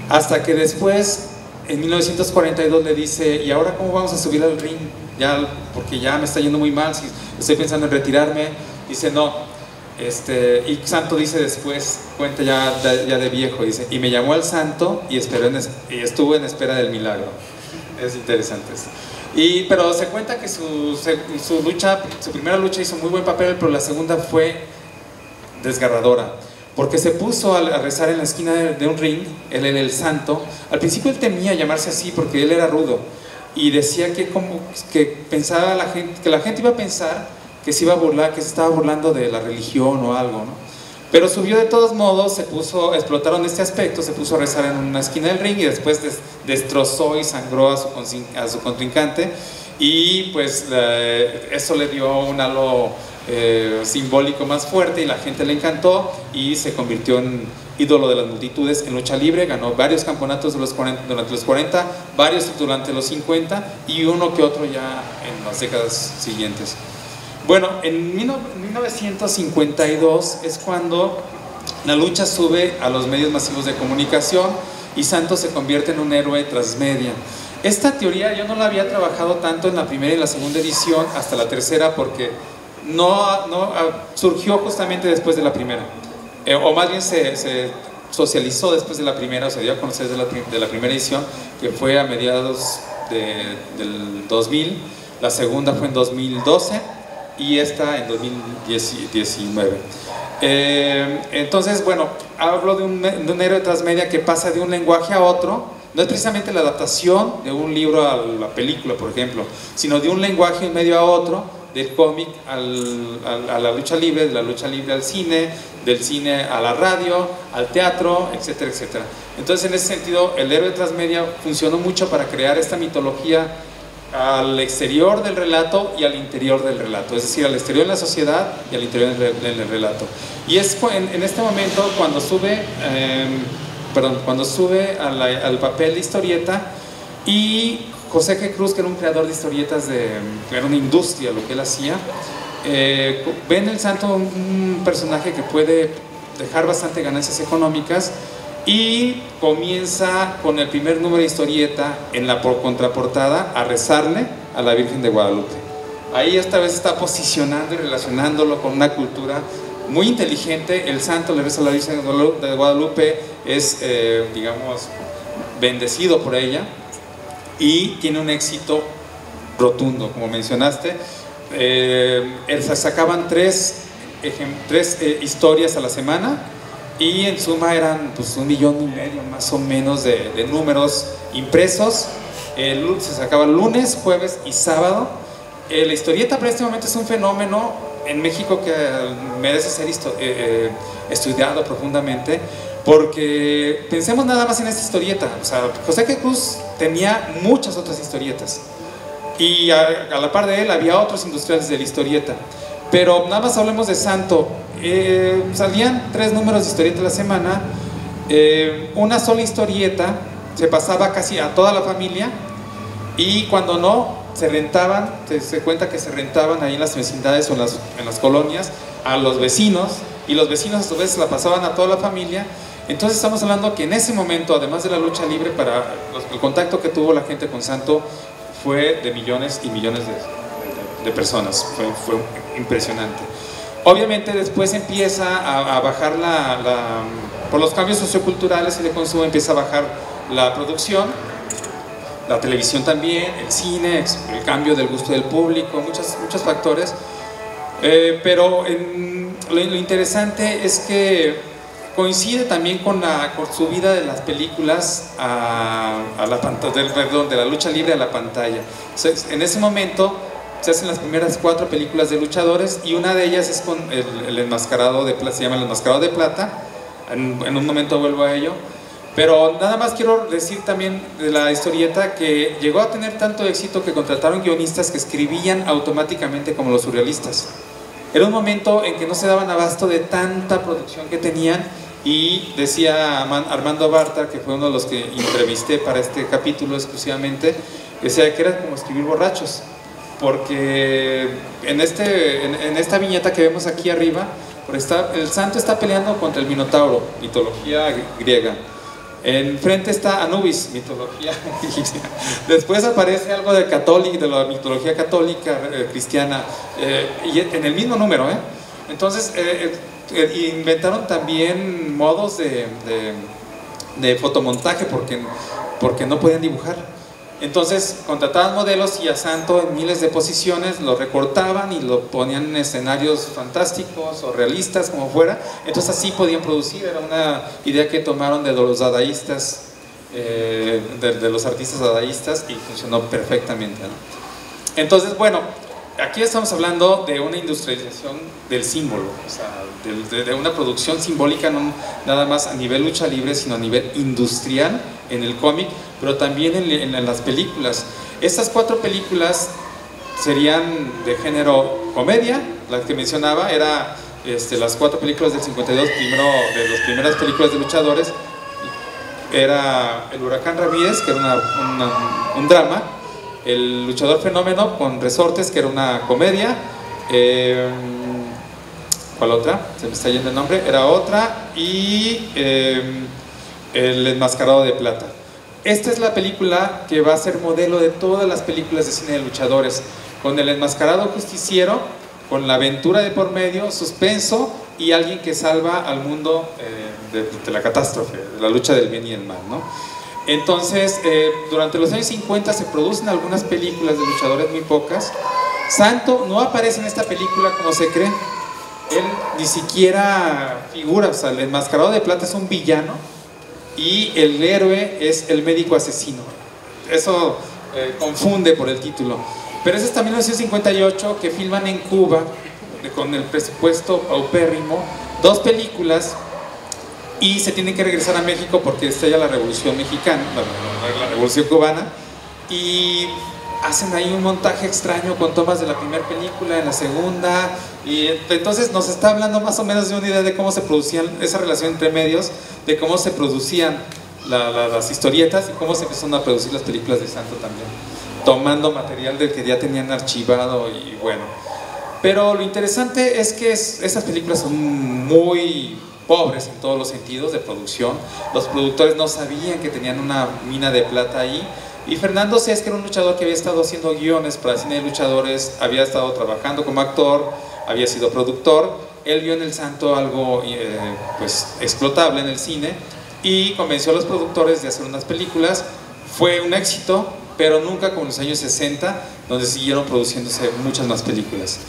Hasta que después en 1942 le dice, ¿y ahora cómo vamos a subir al ring? Ya, porque ya me está yendo muy mal, estoy pensando en retirarme. Dice, no. Este, y Santo dice después, cuenta ya ya de viejo, dice, y me llamó al Santo y, esperó en, y estuvo en espera del milagro. Es interesante. Y, pero se cuenta que su, su lucha, su primera lucha hizo muy buen papel, pero la segunda fue desgarradora porque se puso a, rezar en la esquina de, un ring, él era el santo. Al principio él temía llamarse así porque él era rudo y decía que, como, que pensaba la gente, que la gente iba a pensar que se iba a burlar, que se estaba burlando de la religión o algo, ¿no? Pero subió de todos modos, se puso, explotaron este aspecto, se puso a rezar en una esquina del ring y después des, destrozó y sangró a su, a su contrincante y pues eso le dio un halo eh, simbólico más fuerte y la gente le encantó y se convirtió en ídolo de las multitudes en lucha libre, ganó varios campeonatos de los 40, durante los 40, varios durante los 50 y uno que otro ya en las décadas siguientes. Bueno, en 1952 es cuando la lucha sube a los medios masivos de comunicación y Santos se convierte en un héroe transmedia. Esta teoría yo no la había trabajado tanto en la primera y la segunda edición hasta la tercera porque no, no ah, surgió justamente después de la primera. Eh, o más bien se, se, socializó después de la primera, o se dio a conocer de la, de la primera edición, que fue a mediados de, del 2000, la segunda fue en 2012 y esta en 2019. Eh, entonces, bueno, hablo de un, de un héroe transmedia que pasa de un lenguaje a otro, no es precisamente la adaptación de un libro a la película, por ejemplo, sino de un lenguaje en medio a otro, del cómic a la lucha libre, de la lucha libre al cine, del cine a la radio, al teatro, etcétera, etcétera. Entonces, en ese sentido, el héroe transmedia funcionó mucho para crear esta mitología al exterior del relato y al interior del relato, es decir, al exterior de la sociedad y al interior del, relato. Y es en, este momento cuando sube, em, perdón, cuando sube al papel de historieta y José G. Cruz, que era un creador de historietas, de, era una industria lo que él hacía, eh, ve en el santo un personaje que puede dejar bastante ganancias económicas y comienza con el primer número de historieta en la contraportada a rezarle a la Virgen de Guadalupe. Ahí esta vez está posicionando y relacionándolo con una cultura muy inteligente. El santo le reza a la Virgen de Guadalupe, es, eh, digamos, bendecido por ella y tiene un éxito rotundo, como mencionaste. Eh, sacaban tres, tres eh, historias a la semana y en suma eran pues, un millón y medio más o menos de, números impresos. El, se sacaban lunes, jueves y sábado. Eh, la historieta para este momento es un fenómeno en México que merece ser eh, estudiado profundamente porque pensemos nada más en esta historieta. O sea, José Cruz tenía muchas otras historietas. Y a, la par de él había otros industriales de la historieta. Pero nada más hablemos de Santo. Eh, salían tres números de historieta a la semana. Eh, una sola historieta se pasaba casi a toda la familia. Y cuando no, se rentaban, se, cuenta que se rentaban ahí en las vecindades o en las, en las colonias a los vecinos. Y los vecinos a su vez la pasaban a toda la familia entonces estamos hablando que en ese momento, además de la lucha libre, para el contacto que tuvo la gente con Santo fue de millones y millones de, personas, fue, impresionante. Obviamente después empieza a, bajar la, por los cambios socioculturales y de consumo empieza a bajar la producción, la televisión también, el cine, el cambio del gusto del público, muchos, muchos factores. Eh, pero lo interesante es que coincide también con la subida de las películas a, la pantalla, perdón, de la lucha libre a la pantalla. En ese momento se hacen las primeras cuatro películas de luchadores y una de ellas es con el, enmascarado de plata, se llama el enmascarado de plata, en, en, un momento vuelvo a ello, pero nada más quiero decir también de la historieta que llegó a tener tanto éxito que contrataron guionistas que escribían automáticamente como los surrealistas. Era un momento en que no se daban abasto de tanta producción que tenían y decía Armando Barta, que fue uno de los que entrevisté para este capítulo exclusivamente, decía que era como escribir borrachos, porque en, este, en, esta viñeta que vemos aquí arriba, el santo está peleando contra el Minotauro, mitología griega. Enfrente está Anubis, mitología egipcia. Después aparece algo de católica, de la mitología católica eh, cristiana, eh, y en el mismo número, ¿eh? Entonces, inventaron también modos de, de, fotomontaje porque, porque no podían dibujar. Entonces contrataban modelos y a Santo en miles de posiciones lo recortaban y lo ponían en escenarios fantásticos o realistas, como fuera. Entonces así podían producir. Era una idea que tomaron de los dadaístas, eh, de, los artistas dadaístas y funcionó perfectamente. Entonces, bueno, aquí estamos hablando de una industrialización del símbolo, o sea, de, una producción simbólica no nada más a nivel lucha libre, sino a nivel industrial en el cómic, pero también en, las películas. Estas cuatro películas serían de género comedia, las que mencionaba, era este, las cuatro películas del 52, primero de las primeras películas de luchadores, era El Huracán Ramírez, que era un drama, el luchador fenómeno con resortes, que era una comedia. Eh, ¿Cuál otra? Se me está yendo el nombre. Era otra. Y eh, El enmascarado de plata. Esta es la película que va a ser modelo de todas las películas de cine de luchadores. Con el enmascarado justiciero, con la aventura de por medio, suspenso, y alguien que salva al mundo eh, de, la catástrofe, de la lucha del bien y el mal. ¿no? Entonces, eh, durante los años 50 se producen algunas películas de luchadores, muy pocas. Santo no aparece en esta película como se cree. Él ni siquiera figura, o sea, el enmascarado de plata es un villano y el héroe es el médico asesino. Eso eh, confunde por el título. Pero es hasta 1958 que filman en Cuba, con el presupuesto paupérrimo, dos películas y se tienen que regresar a México porque estalla la revolución mexicana, la, revolución cubana, y hacen ahí un montaje extraño con tomas de la primera película, en la segunda, y entonces nos está hablando más o menos de una idea de cómo se producían esa relación entre medios, de cómo se producían las historietas y cómo se empezaron a producir las películas de Santo también, tomando material del que ya tenían archivado y bueno. Pero lo interesante es que esas películas son muy pobres en todos los sentidos de producción. Los productores no sabían que tenían una mina de plata ahí. Y Fernando Cés, que era un luchador que había estado haciendo guiones para cine de luchadores, había estado trabajando como actor, había sido productor. Él vio en El Santo algo eh, pues, explotable en el cine y convenció a los productores de hacer unas películas. Fue un éxito, pero nunca como en los años 60, donde siguieron produciéndose muchas más películas.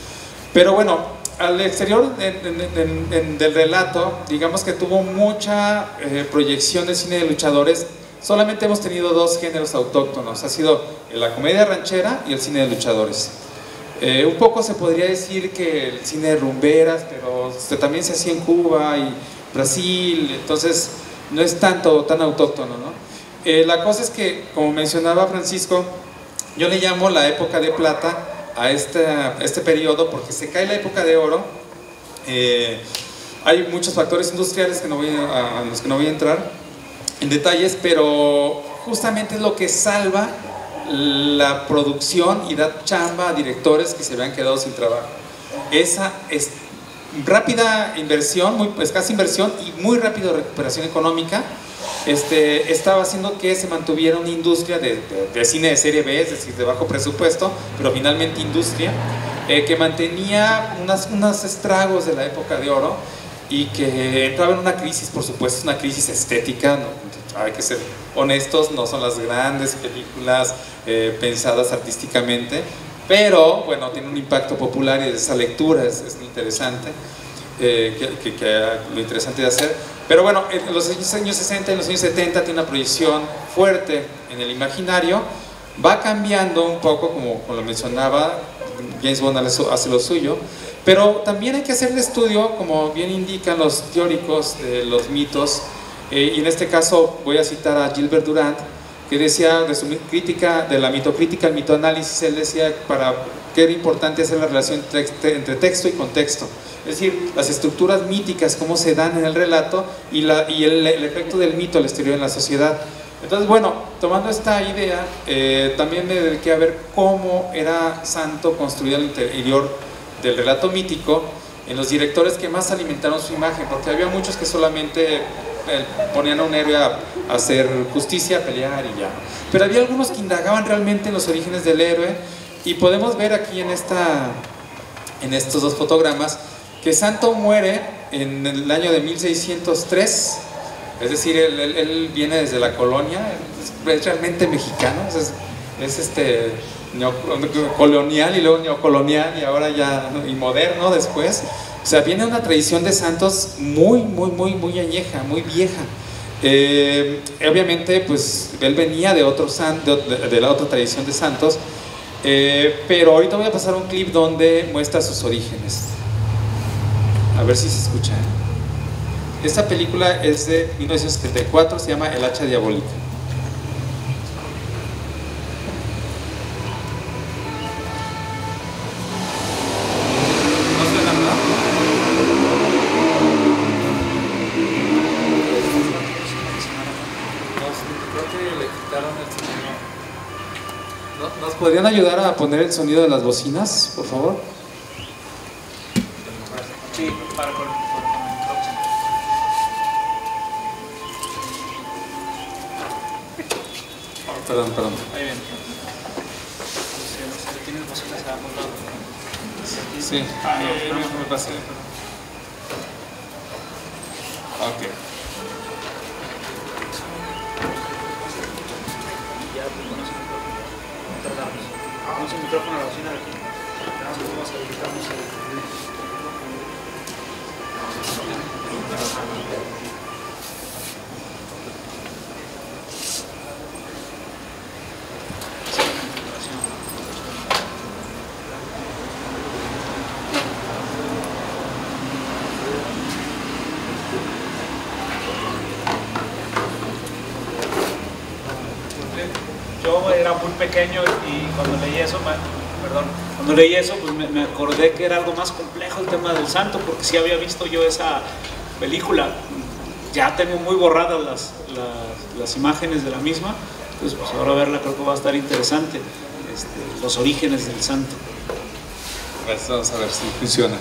Pero bueno, al exterior del relato, digamos que tuvo mucha eh, proyección de cine de luchadores. Solamente hemos tenido dos géneros autóctonos, ha sido la comedia ranchera y el cine de luchadores. Eh, un poco se podría decir que el cine de rumberas, pero este, también se hacía en Cuba y Brasil, entonces no es tanto tan autóctono. ¿no? Eh, la cosa es que, como mencionaba Francisco, yo le llamo la época de plata a este, este periodo porque se cae la época de oro. Eh, hay muchos factores industriales que no voy a, los que no voy a entrar en detalles, pero justamente es lo que salva la producción y da chamba a directores que se habían quedado sin trabajo. Esa es rápida inversión, muy escasa inversión y muy rápida recuperación económica este, estaba haciendo que se mantuviera una industria de, cine de serie B, es decir, de bajo presupuesto, pero finalmente industria, eh, que mantenía unas, unos estragos de la época de oro y que entraba en una crisis, por supuesto, una crisis estética, hay que ser honestos, no son las grandes películas eh, pensadas artísticamente, pero bueno, tiene un impacto popular y esa lectura es, es interesante, eh, que, que, lo interesante de hacer. Pero bueno, en los años 60 y los años 70 tiene una proyección fuerte en el imaginario, va cambiando un poco, como, lo mencionaba, James Bond hace lo suyo, pero también hay que hacer el estudio, como bien indican los teóricos de los mitos, eh, y en este caso voy a citar a Gilbert Durant, que decía de su crítica, de la mitocrítica, el mitoanálisis, él decía para qué era importante hacer la relación entre texto y contexto. Es decir, las estructuras míticas, cómo se dan en el relato y, la, y el, efecto del mito al exterior en la sociedad. Entonces, bueno, tomando esta idea, eh, también me dediqué a ver cómo era Santo construido al interior del relato mítico en los directores que más alimentaron su imagen, porque había muchos que solamente eh, ponían a un héroe a, hacer justicia, a pelear y ya. Pero había algunos que indagaban realmente en los orígenes del héroe y podemos ver aquí en, esta, en estos dos fotogramas que Santo muere en el año de 1603, es decir, él, viene desde la colonia, es realmente mexicano, es, este colonial y luego neocolonial y ahora ya y moderno después. O sea, viene una tradición de santos muy, muy, muy, muy añeja, muy vieja. Eh, obviamente, pues él venía de, otro de, la otra tradición de santos, eh, pero ahorita voy a pasar un clip donde muestra sus orígenes. A ver si se escucha. Esta película es de 1974, se llama El hacha diabólica. podrían ayudar a poner el sonido de las bocinas, por favor? Sí, para, por, por. Perdón, perdón. Ahí bien. A. Sí. Ah, no, no, me pasé. Ok. micrófono a la bocina de aquí. Yo era muy pequeño cuando leí eso, pues me, acordé que era algo más complejo el tema del santo, porque sí había visto yo esa película. Ya tengo muy borradas las, las, imágenes de la misma, pues, pues ahora verla creo que va a estar interesante. Este, los orígenes del santo. Pues, vamos a ver si funciona.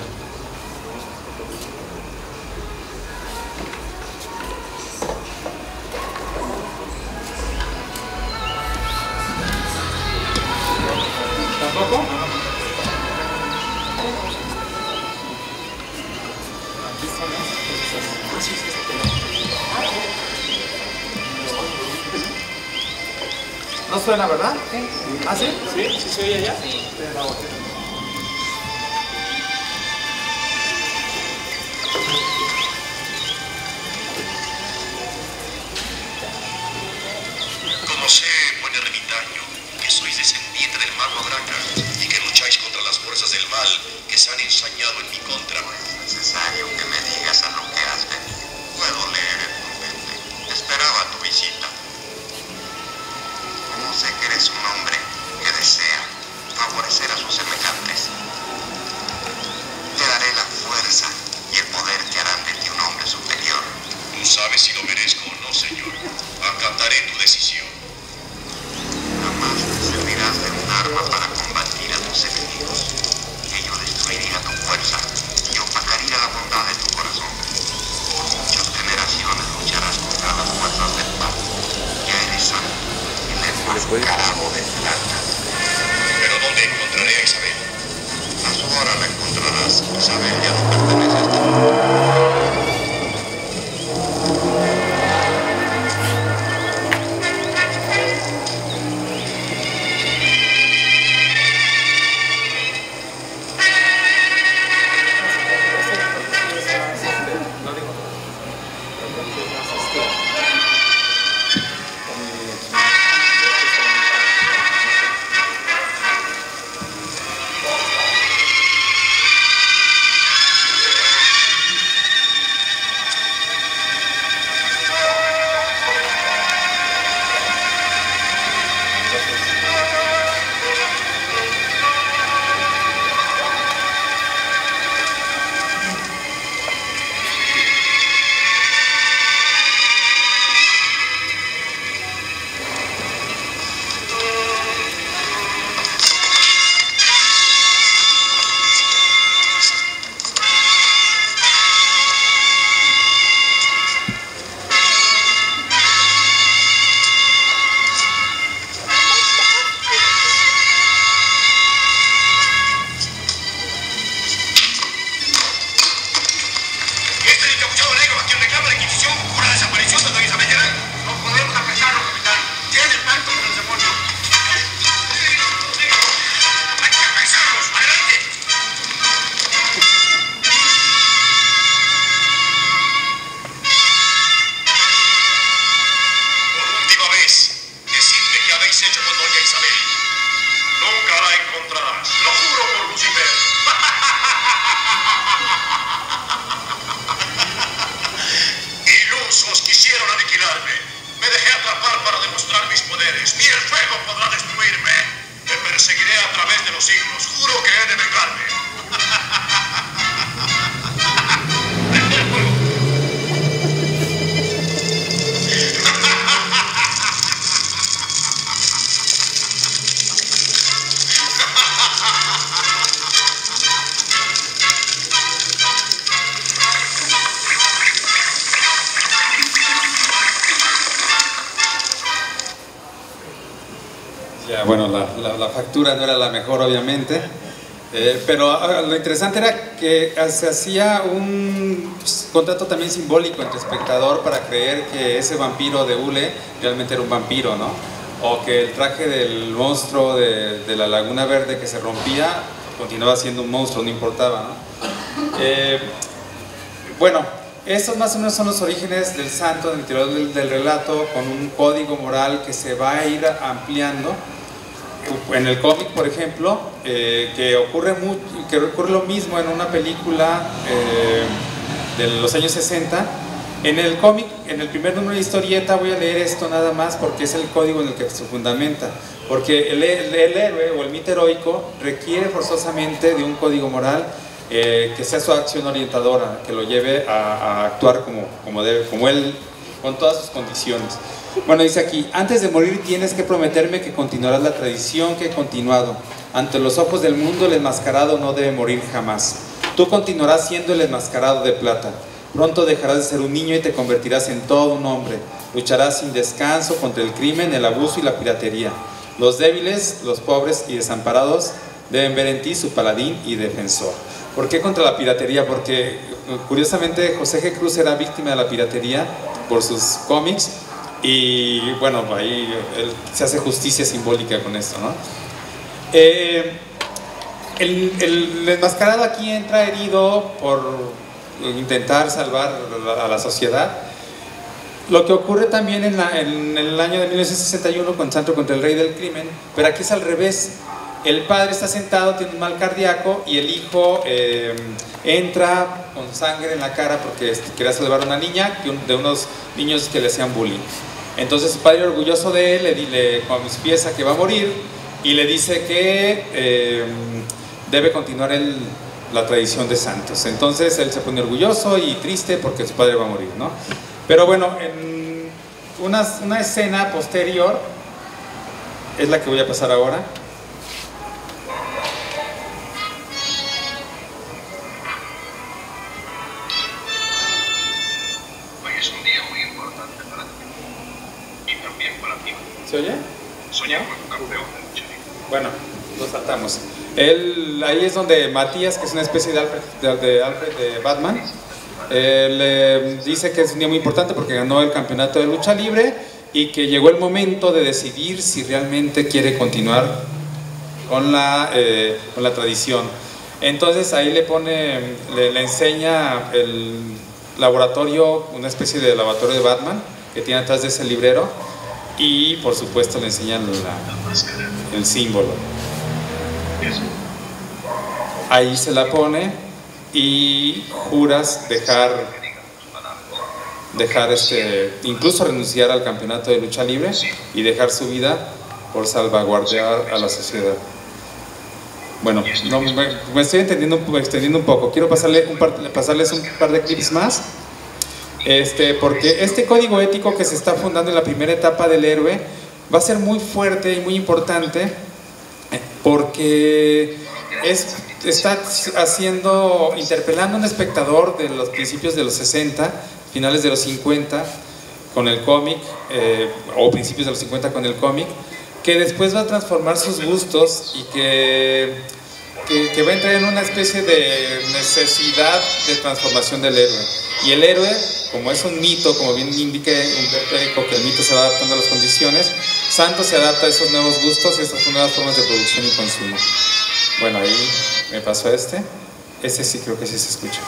吃个夜宵吃夜我 fue... De cenar. ¿Pero dónde encontraré a Isabel? A su hora la encontrarás. Isabel ya no pertenece a este ti. Se hacía un contrato también simbólico entre espectador para creer que ese vampiro de Hule realmente era un vampiro, ¿no? O que el traje del monstruo de, de la Laguna Verde que se rompía continuaba siendo un monstruo, no importaba, ¿no? Eh, bueno, estos más o menos son los orígenes del santo en el interior del, del relato, con un código moral que se va a ir ampliando en el cómic, por ejemplo, eh, que, ocurre que ocurre lo mismo en una película eh, de los años 60. En el cómic, en el primer número de historieta, voy a leer esto nada más porque es el código en el que se fundamenta. Porque el, héroe o el mito heroico requiere forzosamente de un código moral eh, que sea su acción orientadora, que lo lleve a, a actuar como, como, debe, como él, con todas sus condiciones. Bueno, dice aquí, antes de morir tienes que prometerme que continuarás la tradición que he continuado. Ante los ojos del mundo el enmascarado no debe morir jamás. Tú continuarás siendo el enmascarado de plata. Pronto dejarás de ser un niño y te convertirás en todo un hombre. Lucharás sin descanso contra el crimen, el abuso y la piratería. Los débiles, los pobres y desamparados deben ver en ti su paladín y defensor. ¿Por qué contra la piratería? Porque curiosamente José G. Cruz era víctima de la piratería por sus cómics y bueno, ahí se hace justicia simbólica con esto, ¿no? Eh, el, el, enmascarado aquí entra herido por intentar salvar a la sociedad. Lo que ocurre también en, en, el año de 1961 con Santo contra el Rey del Crimen, pero aquí es al revés. El padre está sentado, tiene un mal cardíaco y el hijo eh, entra con sangre en la cara porque quería salvar a una niña de unos niños que le hacían bullying. Entonces su padre orgulloso de él le, le confiesa que va a morir y le dice que eh, debe continuar el, la tradición de santos. Entonces él se pone orgulloso y triste porque su padre va a morir, ¿no? Pero bueno, en una, una escena posterior es la que voy a pasar ahora. ¿Se oye? Soñamos con campeón Bueno, nos saltamos. Él, ahí es donde Matías, que es una especie de Alfred de, Alfred de Batman, eh, le dice que es un día muy importante porque ganó el campeonato de lucha libre y que llegó el momento de decidir si realmente quiere continuar con la, eh, con la tradición. Entonces ahí le pone, le, le, enseña el laboratorio, una especie de laboratorio de Batman que tiene atrás de ese librero y por supuesto le enseñan la, el símbolo. Ahí se la pone y juras dejar, dejar este, incluso renunciar al campeonato de lucha libre y dejar su vida por salvaguardar a la sociedad. Bueno, no, me, estoy entendiendo, extendiendo un poco. Quiero pasarle un pasarles un par de clips más. Este, porque este código ético que se está fundando en la primera etapa del héroe va a ser muy fuerte y muy importante eh, porque es, está haciendo, interpelando a un espectador de los principios de los 60, finales de los 50 con el cómic, eh, o principios de los 50 con el cómic, que después va a transformar sus gustos y que, que, que va a entrar en una especie de necesidad de transformación del héroe. Y el héroe como es un mito, como bien indica Humberto que el mito se va adaptando a las condiciones, Santos se adapta a esos nuevos gustos y estas nuevas formas de producción y consumo. Bueno, ahí me pasó este. Este sí creo que sí se escucha.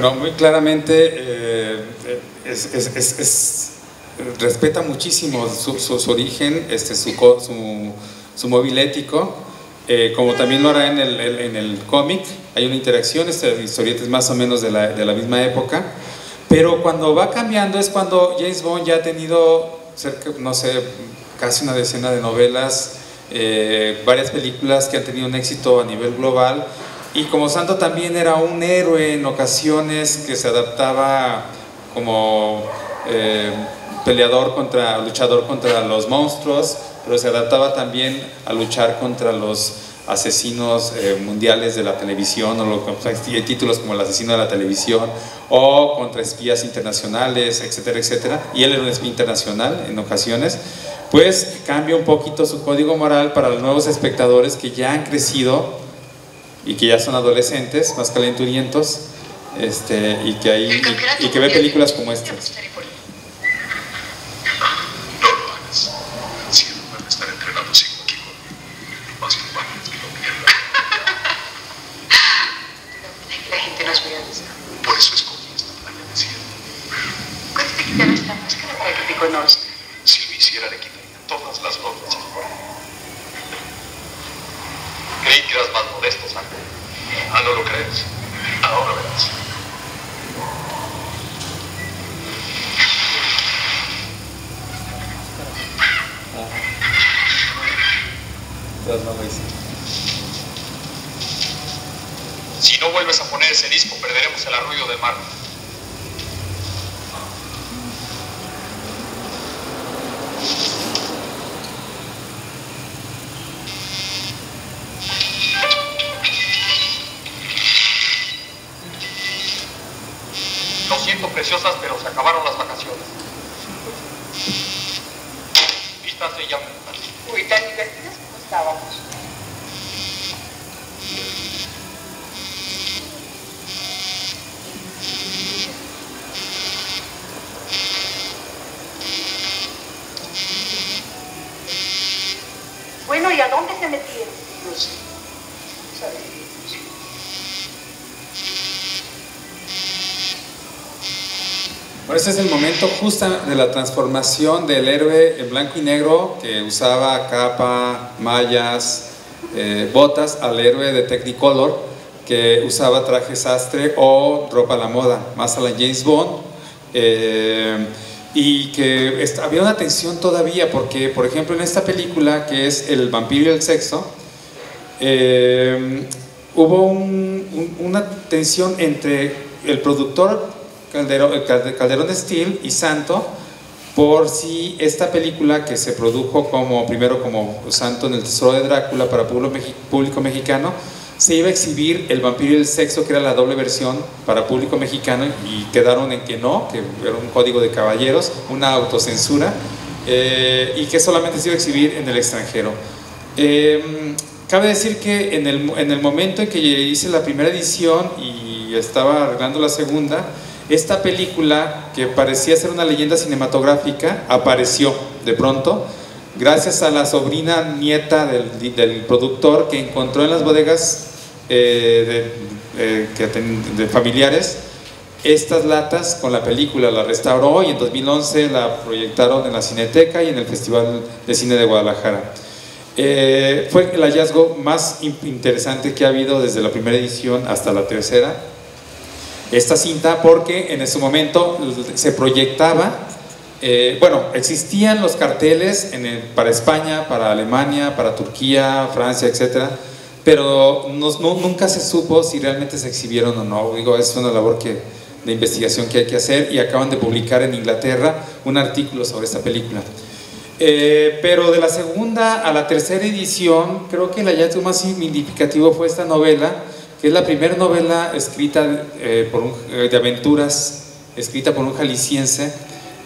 Bueno, muy claramente eh, es- es- es- es- respeta muchísimo su, su- origen, este, su, su, móvil ético, eh, como también lo hará en el, en el cómic. Hay una interacción, este historieta es más o menos de la, de la misma época, pero cuando va cambiando es cuando James Bond ya ha tenido cerca, no sé, casi una decena de novelas, eh, varias películas que han tenido un éxito a nivel global. Y como Santo también era un héroe en ocasiones que se adaptaba como eh, peleador contra, luchador contra los monstruos, pero se adaptaba también a luchar contra los asesinos eh, mundiales de la televisión, o lo, hay títulos como el asesino de la televisión, o contra espías internacionales, etcétera, etcétera. Y él era un espía internacional en ocasiones. Pues cambia un poquito su código moral para los nuevos espectadores que ya han crecido y que ya son adolescentes, más calenturientos, este, y que ahí y, y que ve películas como estas. No lo hagas. Si en lugar de estar entrenando sigo aquí conmigo, más probable es que lo pierda. La gente nos ve a veces. Por eso escogí esta playa desierta. ¿Cuándo te quitarás la máscara para que te conozca? Si lo hiciera, le quitaría todas las notas al cuerpo. Creí que eras más modesto, Santo. Ah, no lo crees. Ahora verás. Si no vuelves a poner ese disco, perderemos el arroyo de mar. Lo siento, preciosas, pero se acabaron las vacaciones. Vístanse ya. Uy, tan divertidas como estábamos. Bueno, ¿y a dónde se metieron? No sé. ¿Sabes? Bueno, este es el momento justo de la transformación del héroe en blanco y negro que usaba capa, mallas, eh, botas, al héroe de Technicolor que usaba traje sastre o ropa a la moda, más a la James Bond. eh, y que había una tensión todavía porque, por ejemplo, en esta película que es El vampiro y el sexo, eh, hubo un- un- una tensión entre el productor Calde- Calderón Steel y Santo por si esta película que se produjo como primero como Santo en el Tesoro de Drácula para público, mexi- público mexicano se iba a exhibir El vampiro y el sexo que era la doble versión para público mexicano y quedaron en que no, que era un código de caballeros, una autocensura eh, y que solamente se iba a exhibir en el extranjero. Eh, cabe decir que en el, en el momento en que hice la primera edición y estaba arreglando la segunda, esta película, que parecía ser una leyenda cinematográfica, apareció de pronto, gracias a la sobrina nieta del, del productor que encontró en las bodegas eh, de, eh, de familiares estas latas con la película, la restauró y en 2011 la proyectaron en la Cineteca y en el Festival de Cine de Guadalajara. Eh, fue el hallazgo más in- interesante que ha habido desde la primera edición hasta la tercera. Esta cinta porque en ese momento se proyectaba, eh, bueno, existían los carteles en el- para España, para Alemania, para Turquía, Francia, etcétera, pero no- no- nunca se supo si realmente se exhibieron o no. Digo, es una labor que, de investigación que hay que hacer y acaban de publicar en Inglaterra un artículo sobre esta película. Eh, pero de la segunda a la tercera edición, creo que el hallazgo más significativo fue esta novela, que es la primera novela escrita eh, por un, eh, de aventuras, escrita por un jalisciense,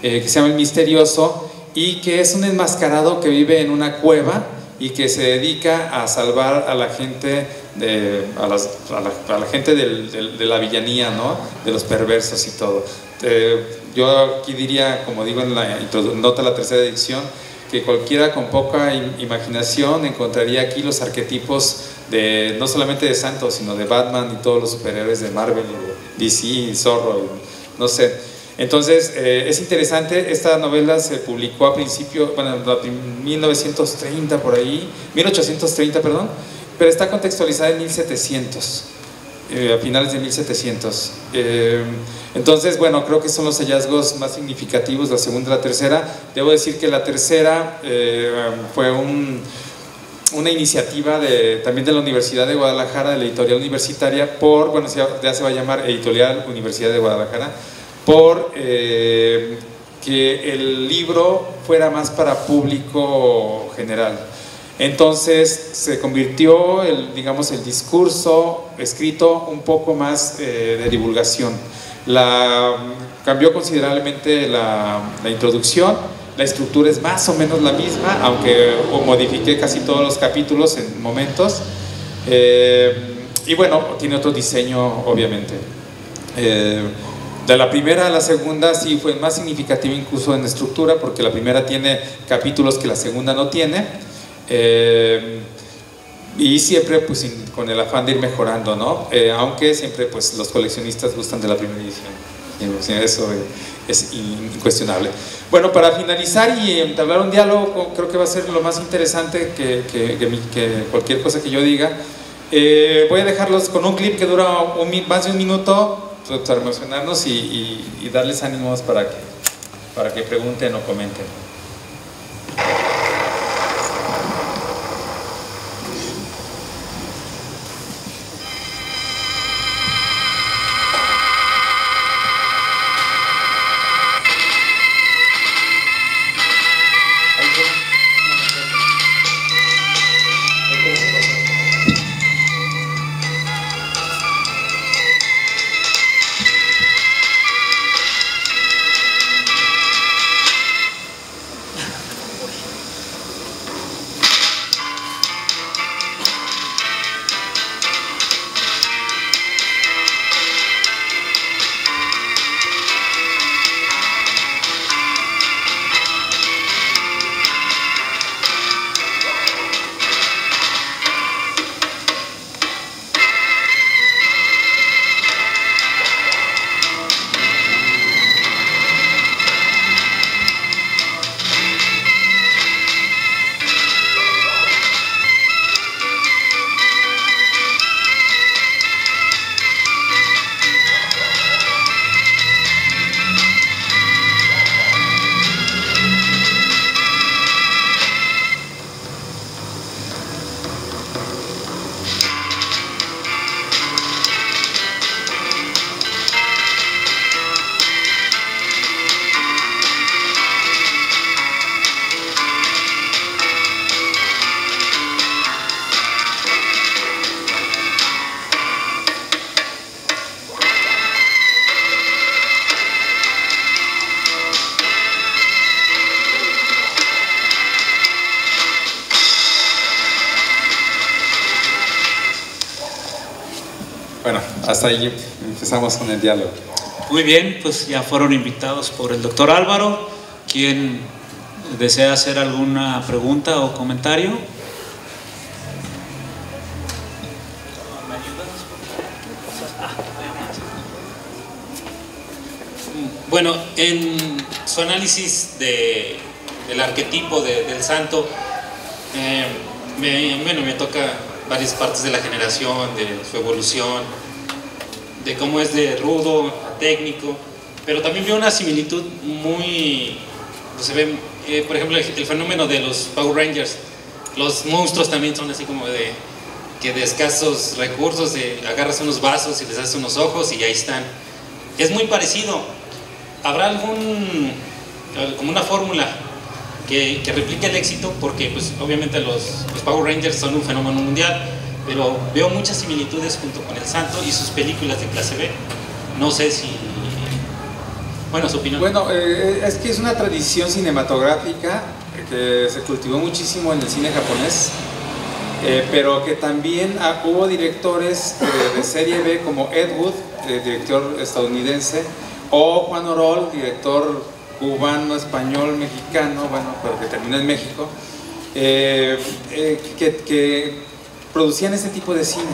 que se llama El Misterioso, y que es un enmascarado que vive en una cueva y que se dedica a salvar a la gente de, a, la, gente del, de la villanía, ¿no? de los perversos y todo. Eh, yo aquí diría, como digo en la nota de la tercera edición, que cualquiera con poca imaginación encontraría aquí los arquetipos de no solamente de Santos, sino de Batman y todos los superhéroes de Marvel, y DC, y Zorro, y, no sé. Entonces, eh, es interesante, esta novela se publicó a principio, bueno, en 1930 por ahí, 1830, perdón, pero está contextualizada en 1700, eh, a finales de 1700. Eh, entonces, bueno, creo que son los hallazgos más significativos, la segunda y la tercera. Debo decir que la tercera eh, fue un, una iniciativa de, también de la Universidad de Guadalajara, de la editorial universitaria, por, bueno, ya se va a llamar Editorial Universidad de Guadalajara, por eh, que el libro fuera más para público general. Entonces se convirtió, el, digamos, el discurso escrito un poco más eh, de divulgación. La, cambió considerablemente la, la, introducción, la estructura es más o menos la misma, aunque modifiqué casi todos los capítulos en momentos. Eh, y bueno, tiene otro diseño, obviamente. Eh, de la primera a la segunda sí fue más significativo incluso en estructura, porque la primera tiene capítulos que la segunda no tiene. Eh, y siempre pues con el afán de ir mejorando, ¿no? Eh, aunque siempre pues los coleccionistas gustan de la primera edición. Eso es incuestionable. Bueno, para finalizar y entablar un diálogo, creo que va a ser lo más interesante que, que, que, que cualquier cosa que yo diga. Eh, voy a dejarlos con un clip que dura un, más de un minuto pues, para emocionarnos y, y, y darles ánimos para que, para que pregunten o comenten. Hasta ahí empezamos con el diálogo. Muy bien, pues ya fueron invitados por el doctor Álvaro, quien desea hacer alguna pregunta o comentario. Bueno, en su análisis de, del arquetipo de, del santo, eh, bueno, me toca varias partes de la generación, de su evolución, de cómo es de rudo a técnico, pero también veo una similitud muy, se ve, eh, por ejemplo, el, el, fenómeno de los Power Rangers, los monstruos también son así como de que de escasos recursos, de, agarras unos vasos y les haces unos ojos y ahí están. Es muy parecido. ¿Habrá algún, como una fórmula que, que replique el éxito, porque pues obviamente los, los Power Rangers son un fenómeno mundial, pero veo muchas similitudes junto con El Santo y sus películas de clase B. No sé si... Bueno, su opinión. Bueno, eh, es que es una tradición cinematográfica que se cultivó muchísimo en el cine japonés, eh, pero que también hubo directores eh, de serie B como Ed Wood, eh, director estadounidense, o Juan Orol, director cubano, español, mexicano, bueno, pero que terminó en México, eh, que, que producían ese tipo de cine.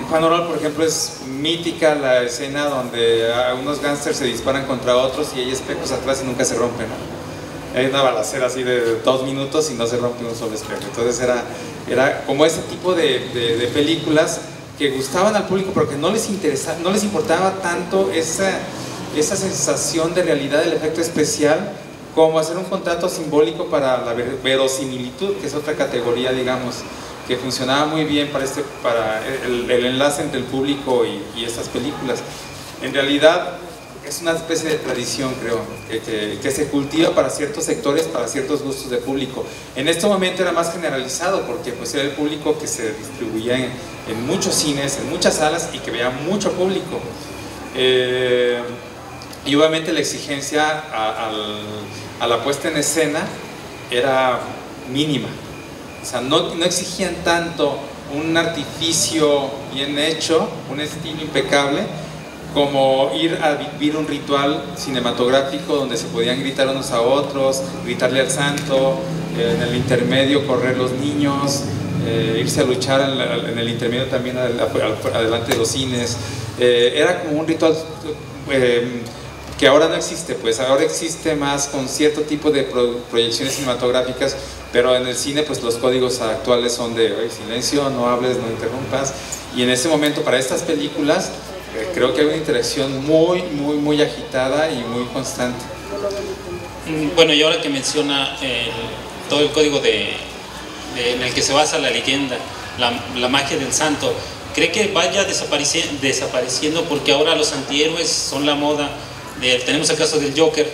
En Juan Orol, por ejemplo, es mítica la escena donde unos gángsters se disparan contra otros y hay espejos atrás y nunca se rompen. ¿no? Hay una balacera así de dos minutos y no se rompe un solo espejo. Entonces era, era como ese tipo de, películas que gustaban al público, pero que no les, interesa, no les importaba tanto esa, esa sensación de realidad del efecto especial como hacer un contrato simbólico para la ver- verosimilitud, que es otra categoría, digamos, que funcionaba muy bien para, este, para el, enlace entre el público y, y estas películas. En realidad es una especie de tradición, creo, que, se cultiva para ciertos sectores, para ciertos gustos de público. En este momento era más generalizado porque pues, era el público que se distribuía en, muchos cines, en muchas salas y que veía mucho público. Eh, y obviamente la exigencia a la puesta en escena era mínima. O sea, no, exigían tanto un artificio bien hecho, un estilo impecable, como ir a vivir un ritual cinematográfico donde se podían gritar unos a otros, gritarle al santo, eh, en el intermedio correr los niños, eh, irse a luchar en, el intermedio también adelante de los cines. Eh, era como un ritual que ahora no existe, pues ahora existe más con cierto tipo de pro- proyecciones cinematográficas, pero en el cine pues los códigos actuales son de "Oye, silencio, no hables, no interrumpas, y en ese momento para estas películas eh, creo que hay una interacción muy, muy, muy agitada y muy constante. Mm, Bueno, y ahora que menciona el- todo el código de, de- en el que se basa la leyenda, la, la magia del santo, ¿cree que vaya desapareci- desapareciendo porque ahora los antihéroes son la moda? De- tenemos el caso del Joker,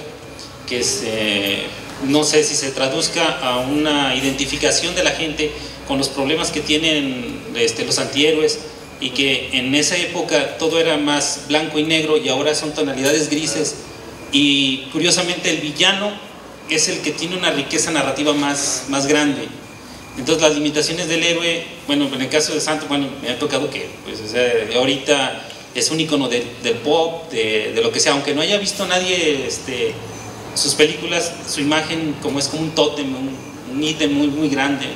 que se, no sé si se traduzca a una identificación de la gente con los problemas que tienen este, los antihéroes y que en esa época todo era más blanco y negro y ahora son tonalidades grises y curiosamente el villano es el que tiene una riqueza narrativa más, más grande. Entonces las limitaciones del héroe, bueno, en el caso de Santo, bueno, me ha tocado que pues, o ahorita es un icono del, pop, de, de lo que sea, aunque no haya visto nadie este, sus películas, su imagen como es como un tótem, un, un ítem muy, muy grande.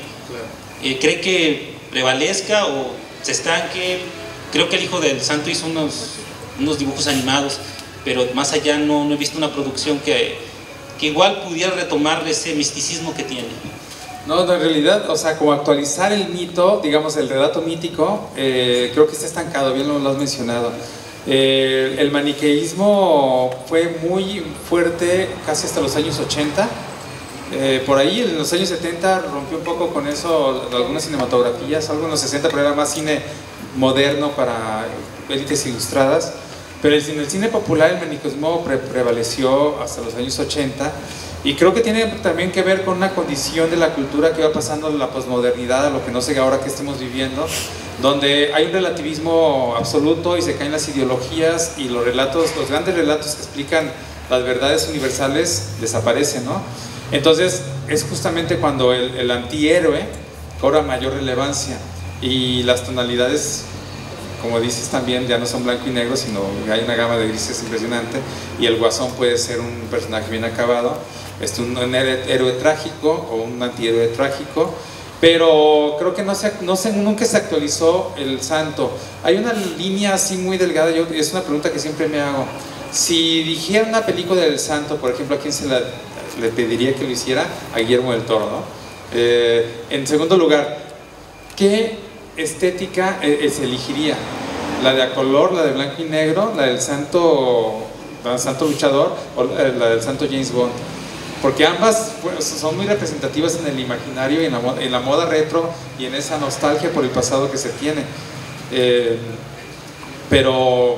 Eh, ¿Cree que prevalezca o se estanque? Creo que el Hijo del Santo hizo unos, unos dibujos animados, pero más allá no, no he visto una producción que, que igual pudiera retomar ese misticismo que tiene. No, no, en realidad, o sea, como actualizar el mito, digamos, el relato mítico, eh, creo que está estancado, bien lo, lo has mencionado. Eh, el maniqueísmo fue muy fuerte casi hasta los años 80. Eh, por ahí, en los años 70, rompió un poco con eso algunas cinematografías, algo en los 60, pero era más cine moderno para élites ilustradas. Pero en el cine popular el maniqueísmo pre- prevaleció hasta los años 80 y creo que tiene también que ver con una condición de la cultura que va pasando de la posmodernidad a lo que no sé ahora que estemos viviendo, donde hay un relativismo absoluto y se caen las ideologías y los relatos, los grandes relatos que explican las verdades universales desaparecen, ¿no? Entonces es justamente cuando el, el antihéroe cobra mayor relevancia y las tonalidades como dices también, ya no son blanco y negro, sino hay una gama de grises impresionante y el guasón puede ser un personaje bien acabado, es un, héroe, trágico o un antihéroe trágico, pero creo que no se, no se, nunca se actualizó el santo. Hay una línea así muy delgada, yo, es una pregunta que siempre me hago. Si dijera una película del santo, por ejemplo, ¿a quién se le pediría que lo hiciera? A Guillermo del Toro. Eh, en segundo lugar, ¿qué estética eh, eh, se elegiría? ¿La de a color, la de blanco y negro, la del santo, la del santo luchador o la del santo James Bond? Porque ambas pues, son muy representativas en el imaginario y en la, moda retro y en esa nostalgia por el pasado que se tiene. Eh, pero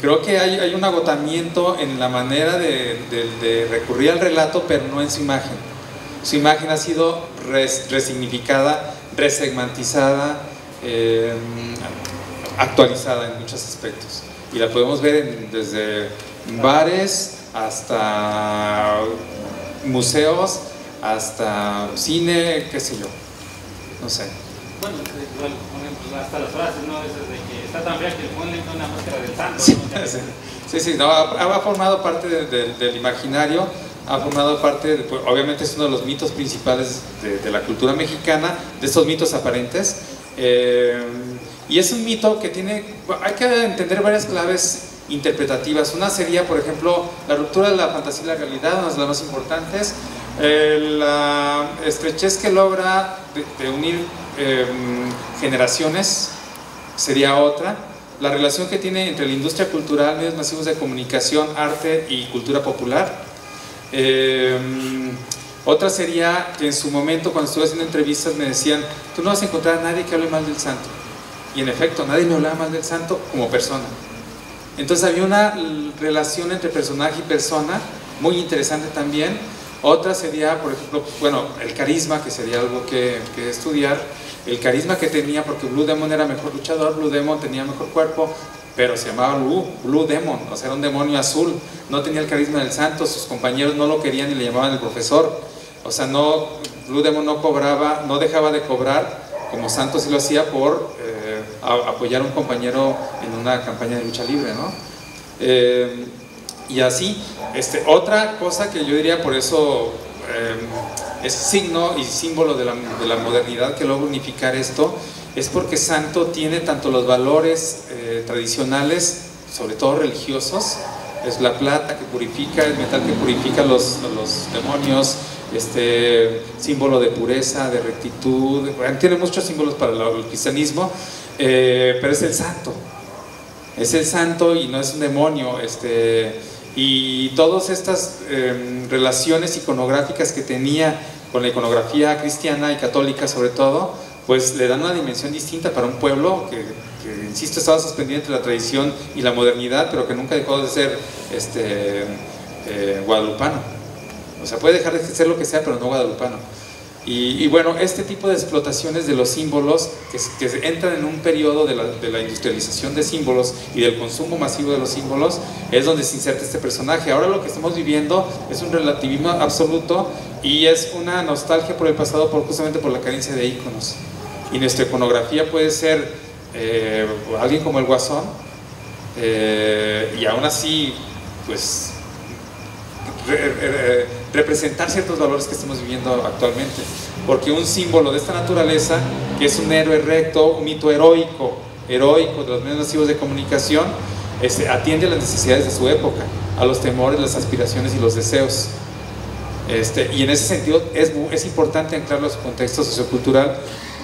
creo que hay, un agotamiento en la manera de, recurrir al relato, pero no en su imagen. Su imagen ha sido res- resignificada, resegmentizada, eh, actualizada en muchos aspectos. Y la podemos ver en- desde bares hasta museos, hasta cine, qué sé yo. No sé. Bueno, igual, hasta las frases, ¿no? Esas de que está tan fea que ponle una máscara del santo. Sí, ¿no? Sí, sí, sí, no, ha, ha formado parte de- de- del imaginario, ha formado parte, de- pues, obviamente es uno de los mitos principales de, la cultura mexicana, de estos mitos aparentes. eh, y es un mito que tiene, hay que entender varias claves interpretativas. Una sería, por ejemplo, la ruptura de la fantasía y la realidad, una de las más importantes. Eh, la estrechez que logra de, unir eh, generaciones sería otra. La relación que tiene entre la industria cultural, medios masivos de comunicación, arte y cultura popular. Eh, otra sería que en su momento, cuando estuve haciendo entrevistas, me decían, tú no vas a encontrar a nadie que hable mal del santo. Y en efecto, nadie me hablaba mal del santo como persona. Entonces había una relación entre personaje y persona muy interesante también. Otra sería, por ejemplo, bueno, el carisma, que sería algo que, que estudiar. El carisma que tenía, porque Blue Demon era mejor luchador, Blue Demon tenía mejor cuerpo, pero se llamaba Blue, Blue Demon, o sea, era un demonio azul. No tenía el carisma del santo, sus compañeros no lo querían y le llamaban el profesor. O sea, no, Blue Demon no cobraba, no dejaba de cobrar, como Santo sí lo hacía por eh, a- apoyar a un compañero en una campaña de lucha libre, ¿no? Eh, y así, este, otra cosa que yo diría por eso eh, es signo y símbolo de la, de la modernidad que logra unificar esto, es porque Santo tiene tanto los valores eh, tradicionales, sobre todo religiosos, es la plata que purifica, el metal que purifica los, los demonios, este símbolo de pureza, de rectitud, tiene muchos símbolos para el cristianismo, eh, pero es el santo, es el santo y no es un demonio, este, y todas estas eh, relaciones iconográficas que tenía con la iconografía cristiana y católica sobre todo, pues le dan una dimensión distinta para un pueblo que, que, insisto, estaba suspendido entre la tradición y la modernidad, pero que nunca dejó de ser este, eh, guadalupano. O sea, puede dejar de ser lo que sea, pero no guadalupano. Y, y, bueno, este tipo de explotaciones de los símbolos que, que entran en un periodo de la, de la, industrialización de símbolos y del consumo masivo de los símbolos es donde se inserta este personaje. Ahora lo que estamos viviendo es un relativismo absoluto y es una nostalgia por el pasado por, justamente por la carencia de íconos. Y nuestra iconografía puede ser eh, alguien como el Guasón eh, y aún así, pues Re, re, representar ciertos valores que estamos viviendo actualmente. Porque un símbolo de esta naturaleza, que es un héroe recto, un mito heroico, heroico de los medios masivos de comunicación, este, atiende a las necesidades de su época, a los temores, las aspiraciones y los deseos. Este, y en ese sentido es, es importante anclarlo a su contexto sociocultural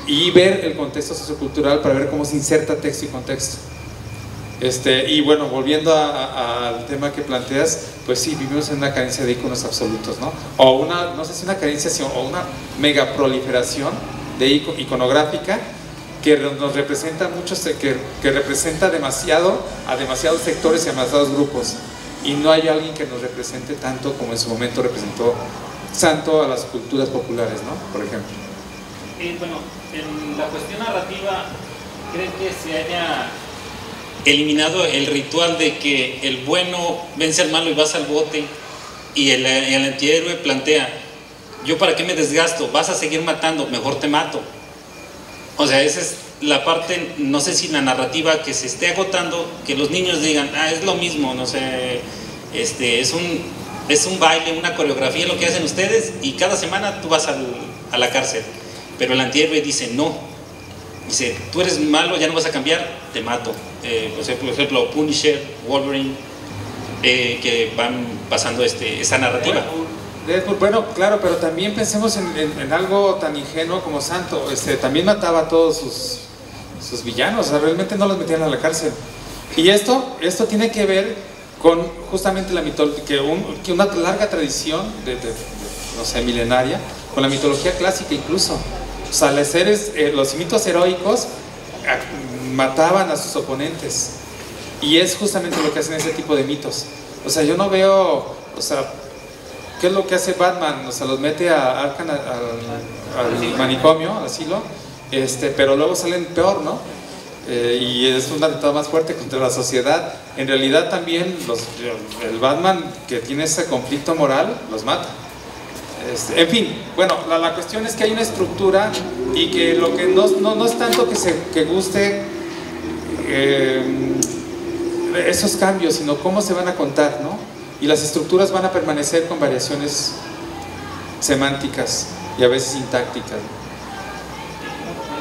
y ver el contexto sociocultural para ver cómo se inserta texto y contexto. Este, y bueno, volviendo al tema que planteas, pues sí, vivimos en una carencia de iconos absolutos, ¿no? O una, no sé si una carencia, sino una mega proliferación de ico, iconográfica que nos representa muchos, que, que representa demasiado a demasiados sectores y a demasiados grupos. Y no hay alguien que nos represente tanto como en su momento representó Santo a las culturas populares, ¿no? Por ejemplo. Y bueno, en la cuestión narrativa, ¿creen que se haya eliminado el ritual de que el bueno vence al malo y vas al bote y el, antihéroe plantea, yo para qué me desgasto, vas a seguir matando, mejor te mato. O sea, esa es la parte, no sé si la narrativa que se esté agotando, que los niños digan, ah, es lo mismo, no sé, este, es un, es un baile, una coreografía lo que hacen ustedes y cada semana tú vas al, a la cárcel. Pero el antihéroe dice, no, dice, tú eres malo, ya no vas a cambiar, te mato. Eh, por ejemplo, Punisher, Wolverine, eh, que van pasando este, esta narrativa. Bueno, claro, pero también pensemos en, algo tan ingenuo como Santo. Este, también mataba a todos sus, sus villanos, o sea, realmente no los metían a la cárcel. Y esto, esto tiene que ver con justamente la mitología, un, que, una larga tradición, no sé, milenaria, con la mitología clásica incluso. O sea, los, seres, eh, los mitos heroicos mataban a sus oponentes. Y es justamente lo que hacen ese tipo de mitos. O sea, yo no veo, o sea, ¿qué es lo que hace Batman? O sea, los mete a Arkham, al, manicomio, al asilo, este, pero luego salen peor, ¿no? Eh, y es un atentado más fuerte contra la sociedad. En realidad también los, el Batman que tiene ese conflicto moral los mata. Este, en fin, bueno, la, la, cuestión es que hay una estructura y que lo que no, no, no es tanto que, se, que guste eh, esos cambios, sino cómo se van a contar, ¿no? Y las estructuras van a permanecer con variaciones semánticas y a veces sintácticas.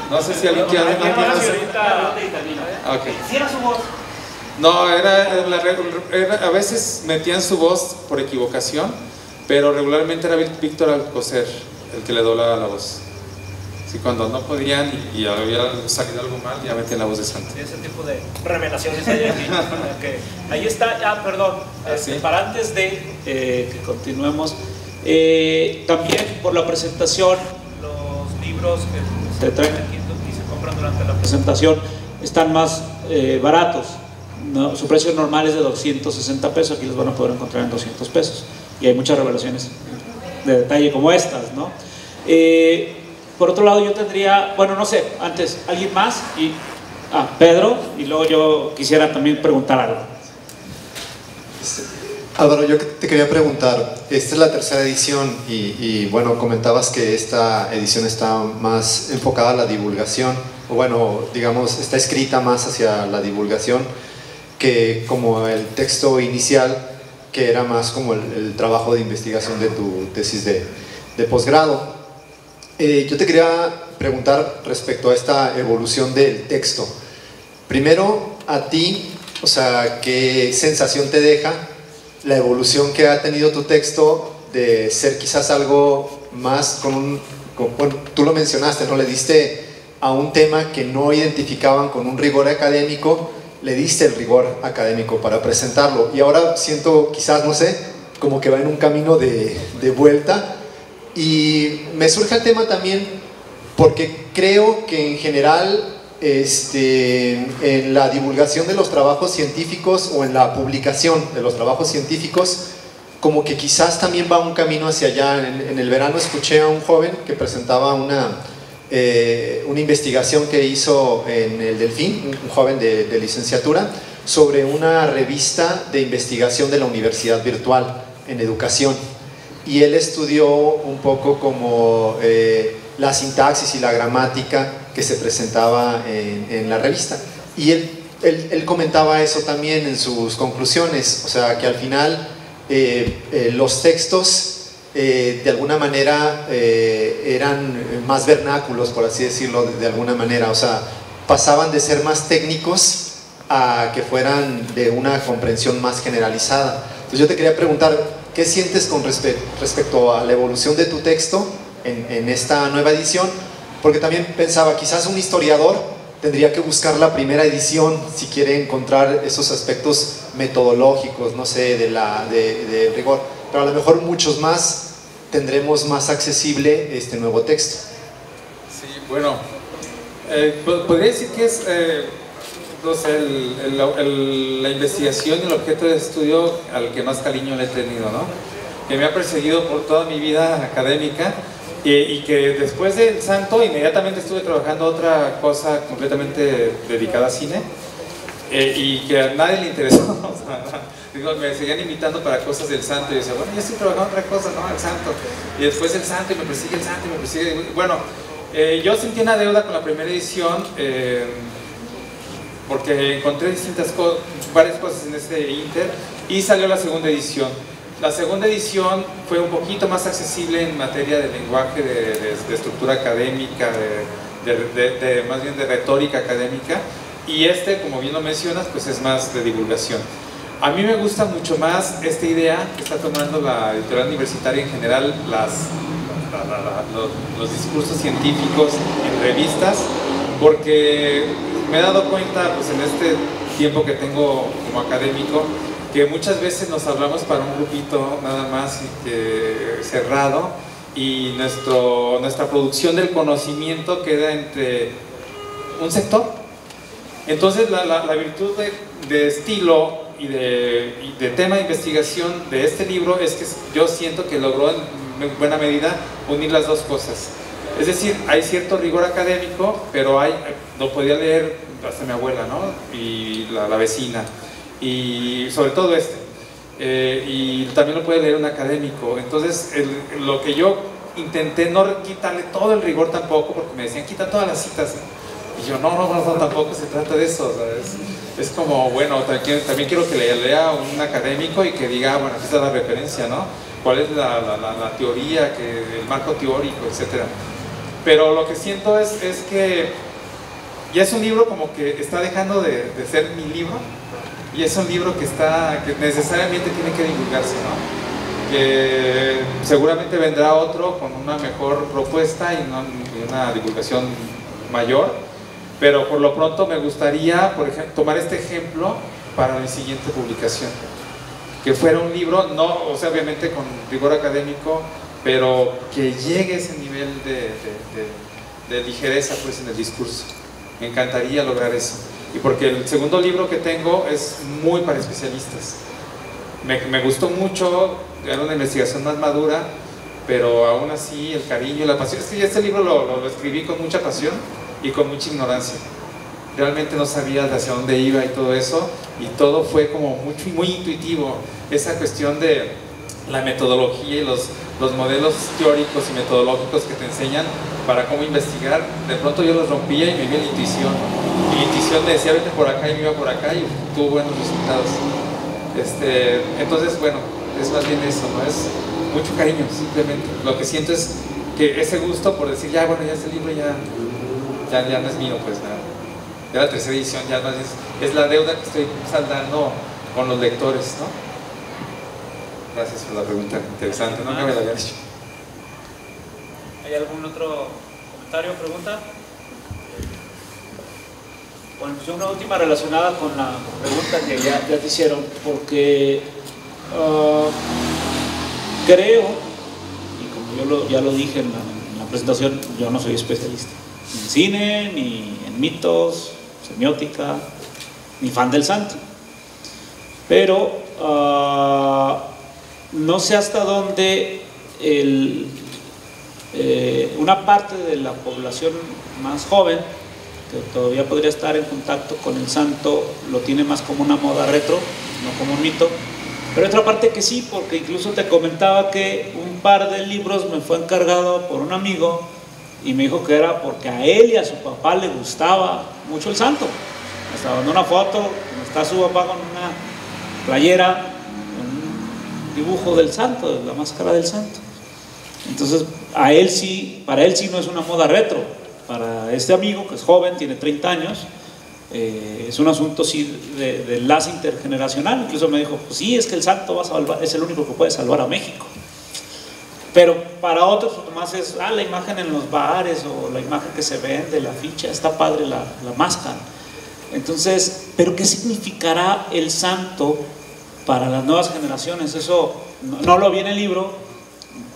No sé si alguien quiere su voz. No, era, era, a veces metían su voz por equivocación, pero regularmente era Víctor Alcocer el que le doblaba la voz. Sí, cuando no podían y, y había salido algo mal, ya metían la voz de santo. Sí, ese tipo de revelaciones hay aquí. okay. Ahí está, ah, perdón, ¿Ah, este, sí? para antes de eh, que continuemos, eh, también por la presentación, los libros que se traen aquí y se compran durante la presentación están más eh, baratos. ¿no? Su precio normal es de 260 pesos, aquí los van a poder encontrar en 200 pesos. Y hay muchas revelaciones de detalle como estas, ¿no? Eh, por otro lado, yo tendría, bueno, no sé, antes, ¿alguien más? Y, ah, Pedro, y luego yo quisiera también preguntar algo. Álvaro, yo te quería preguntar, esta es la tercera edición y, y, bueno, comentabas que esta edición está más enfocada a la divulgación, o bueno, digamos, está escrita más hacia la divulgación que como el texto inicial, que era más como el, trabajo de investigación de tu tesis de, de posgrado. Eh, yo te quería preguntar respecto a esta evolución del texto. Primero, a ti, o sea, ¿qué sensación te deja la evolución que ha tenido tu texto de ser quizás algo más con un, bueno, tú lo mencionaste, ¿no? Le diste a un tema que no identificaban con un rigor académico, le diste el rigor académico para presentarlo. Y ahora siento, quizás, no sé, como que va en un camino de, vuelta. Y me surge el tema también porque creo que en general este, en la divulgación de los trabajos científicos o en la publicación de los trabajos científicos, como que quizás también va un camino hacia allá. En el verano escuché a un joven que presentaba una, eh, una investigación que hizo en el Delfín, un joven de, de, licenciatura, sobre una revista de investigación de la Universidad Virtual en educación. Y él estudió un poco como eh, la sintaxis y la gramática que se presentaba en, en la revista. Y él, él, él, comentaba eso también en sus conclusiones, o sea, que al final eh, eh, los textos eh, de alguna manera eran más vernáculos, por así decirlo, de, alguna manera, o sea, pasaban de ser más técnicos a que fueran de una comprensión más generalizada. Entonces yo te quería preguntar, ¿qué sientes con respe respecto a la evolución de tu texto en, esta nueva edición? porque también pensaba, quizás un historiador tendría que buscar la primera edición si quiere encontrar esos aspectos metodológicos, no sé, de, la, de rigor, pero a lo mejor muchos más tendremos más accesible este nuevo texto. Sí, bueno, eh, podría decir que es eh, no sé, el, el, el, la investigación el objeto de estudio al que más cariño le he tenido, ¿no? que me ha perseguido por toda mi vida académica y, y, que después del santo inmediatamente estuve trabajando otra cosa completamente dedicada a cine eh, y que a nadie le interesó. me seguían invitando para cosas del santo y yo decía, bueno, yo estoy trabajando otra cosa, ¿no? El santo. Y después el santo y me persigue el santo y me persigue. Bueno, eh, yo sentí una deuda con la primera edición eh, porque encontré distintas cosas, varias cosas en este inter y salió la segunda edición. La segunda edición fue un poquito más accesible en materia de lenguaje, de, de, de estructura académica, de, de, más bien de retórica académica, y este, como bien lo mencionas, pues es más de divulgación. A mí me gusta mucho más esta idea que está tomando la editorial universitaria en general, los, discursos científicos en revistas, porque me he dado cuenta pues, en este tiempo que tengo como académico, que muchas veces nos hablamos para un grupito nada más cerrado y nuestro, nuestra producción del conocimiento queda entre un sector. Entonces la, la, la virtud de, de, estilo y de, y de tema de investigación de este libro es que yo siento que logró en buena medida unir las dos cosas. Es decir, hay cierto rigor académico, pero hay, lo podía leer hasta mi abuela, ¿no? Y la, la vecina. Y sobre todo este. Eh, y también lo puede leer un académico. Entonces, el- lo que yo intenté no quitarle todo el rigor tampoco, porque me decían, quita todas las citas. Yo, no, no, no, tampoco se trata de eso. ¿sabes? Es como, bueno, también, quiero que le lea un académico y que diga, bueno, aquí está la referencia, ¿no? ¿Cuál es la, la- la- la teoría, que, el marco teórico, etcétera? Pero lo que siento es, es que ya es un libro como que está dejando de, de ser mi libro y es un libro que está que necesariamente tiene que divulgarse, ¿no? Que seguramente vendrá otro con una mejor propuesta y una divulgación mayor, pero por lo pronto me gustaría, por ejemplo, tomar este ejemplo para mi siguiente publicación, que fuera un libro, no, o sea, obviamente con rigor académico, pero que llegue a ese nivel de, de- de- de ligereza pues en el discurso. Me encantaría lograr eso. Y porque el segundo libro que tengo es muy para especialistas. Me, me gustó mucho, era una investigación más madura, pero aún así el cariño la pasión. Es que este libro lo, lo- lo escribí con mucha pasión y con mucha ignorancia. Realmente no sabía hacia dónde iba y todo eso, y todo fue como mucho, muy intuitivo. Esa cuestión de la metodología y los, los modelos teóricos y metodológicos que te enseñan para cómo investigar, de pronto yo los rompía y me vi la intuición. La intuición me decía, vete por acá y me iba por acá y tuvo buenos resultados. Este, entonces, bueno, es más bien eso, ¿no? Es mucho cariño, simplemente. Lo que siento es que ese gusto por decir, ya, bueno, ya este libro ya, ya, ya no es mío, pues nada. Ya la tercera edición ya más es, es la deuda que estoy saldando con los lectores, ¿no? Gracias por la pregunta, interesante, no me la había hecho. ¿Hay algún otro comentario o pregunta? Bueno, pues una última relacionada con la pregunta que ya, ya te hicieron, porque ah, creo, y como yo lo- ya lo dije en la, en la presentación, yo no soy especialista ni en cine, ni en mitos, semiótica, ni fan del santo. Pero ah, no sé hasta dónde eh, una parte de la población más joven que todavía podría estar en contacto con el santo lo tiene más como una moda retro, no como un mito. Pero otra parte que sí, porque incluso te comentaba que un par de libros me fue encargado por un amigo y me dijo que era porque a él y a su papá le gustaba mucho el santo. Hasta mandó una foto, está su papá con una playera, un dibujo del santo, la máscara del santo. Entonces, a él sí, para él sí no es una moda retro. Para este amigo, que es joven, tiene 30 años, eh, es un asunto sí de, de enlace intergeneracional. Incluso me dijo, pues sí, es que el santo va a salvar, es el único que puede salvar a México. Pero para otros, pues, más es ah, la imagen en los bares o la imagen que se vende, la ficha, está padre la, la máscara. Entonces, ¿pero qué significará el santo para las nuevas generaciones? Eso no, lo vi en el libro,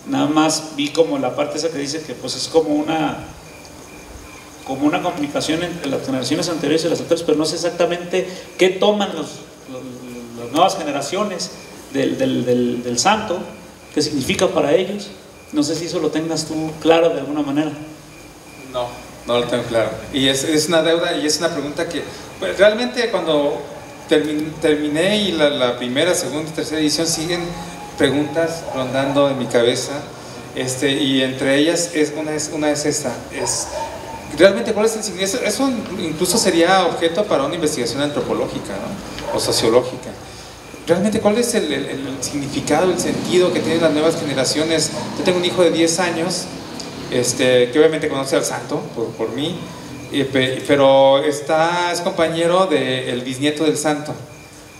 nada más vi como la parte esa que dice que pues es como una como una comunicación entre las generaciones anteriores y las actuales, pero no sé exactamente qué toman los, las nuevas generaciones del- del- del santo, qué significa para ellos. No sé si eso lo tengas tú claro de alguna manera. No, no lo tengo claro. Y es, es una deuda y es una pregunta que pues, realmente cuando termin- terminé y la, la primera, segunda y tercera edición siguen preguntas rondando en mi cabeza. Este, y entre ellas es una es, una es esta, es realmente cuál es el significado. Eso, incluso sería objeto para una investigación antropológica o sociológica. Realmente, ¿cuál es el, el- el significado, el sentido que tienen las nuevas generaciones? Yo tengo un hijo de 10 años, este, que obviamente conoce al santo por, por mí, pero está, es compañero del bisnieto del santo.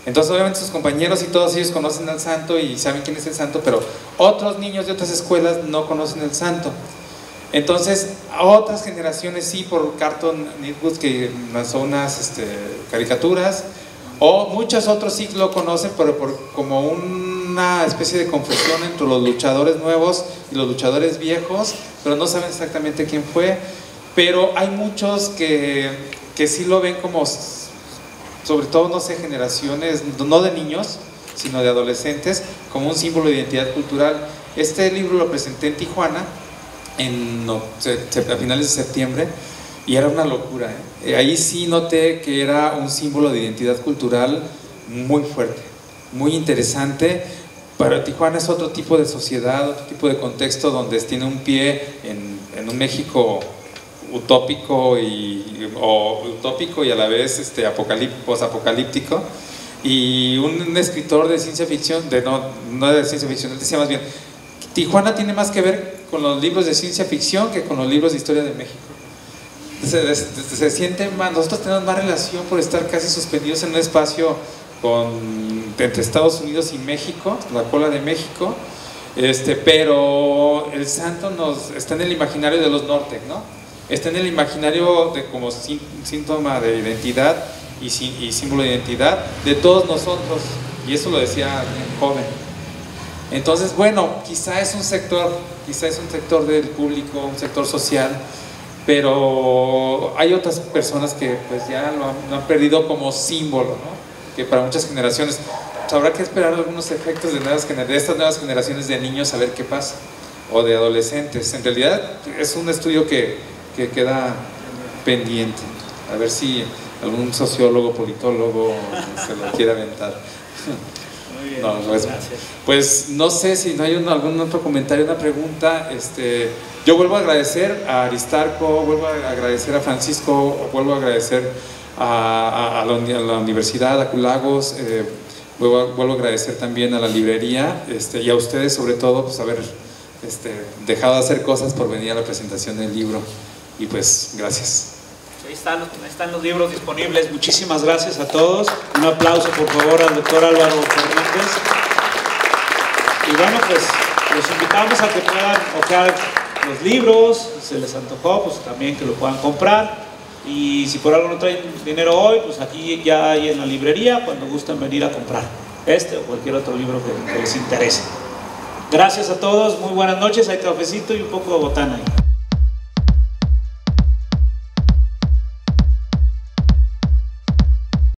Entonces, obviamente, sus compañeros y todos ellos conocen al santo y saben quién es el santo, pero otros niños de otras escuelas no conocen el santo. Entonces, a otras generaciones sí, por Carton Network que lanzó unas este, caricaturas, o muchos otros sí lo conocen, pero por, como una especie de confusión entre los luchadores nuevos y los luchadores viejos, pero no saben exactamente quién fue. Pero hay muchos que, que sí lo ven como sobre todo, no sé, generaciones, no de niños, sino de adolescentes, como un símbolo de identidad cultural. Este libro lo presenté en Tijuana en, no, a finales de septiembre y era una locura. ¿eh? Ahí sí noté que era un símbolo de identidad cultural muy fuerte, muy interesante. Para Tijuana es otro tipo de sociedad, otro tipo de contexto donde tiene un pie en, un México utópico y, utópico y a la vez este, posapocalíptico y un, escritor de ciencia ficción, de, no, no de ciencia ficción, él decía más bien, Tijuana tiene más que ver con los libros de ciencia ficción que con los libros de historia de México. Se, se, siente más, nosotros tenemos más relación por estar casi suspendidos en un espacio con, entre Estados Unidos y México, la cola de México, este, pero el santo nos, está en el imaginario de los norte, ¿no? está en el imaginario de, como síntoma de identidad y, y, símbolo de identidad de todos nosotros. Y eso lo decía joven. Entonces, bueno, quizá es un sector, quizá es un sector del público, un sector social, pero hay otras personas que pues ya lo han, perdido como símbolo, ¿no? que para muchas generaciones pues, habrá que esperar algunos efectos de, nuevas, de estas nuevas generaciones de niños a ver qué pasa, o de adolescentes. En realidad es un estudio que que queda pendiente. A ver si algún sociólogo, politólogo se lo quiere aventar. Bien, no, pues, pues, no sé si no hay algún otro comentario, una pregunta. Este, yo vuelvo a agradecer a Aristarco, vuelvo a agradecer a Francisco, vuelvo a agradecer a, la, Universidad, a Culagos, eh, vuelvo, vuelvo, a agradecer también a la librería este, y a ustedes sobre todo pues haber este, dejado de hacer cosas por venir a la presentación del libro. Y pues, gracias. Están, están los libros disponibles. Muchísimas gracias a todos. Un aplauso, por favor, al doctor Álvaro Fernández. Y bueno, pues los invitamos a que puedan tocar los libros. Se les antojó, pues también que lo puedan comprar. Y si por algo no traen dinero hoy, pues aquí ya hay en la librería cuando gusten venir a comprar este o cualquier otro libro que, les interese. Gracias a todos, muy buenas noches, hay cafecito y un poco de botana ahí.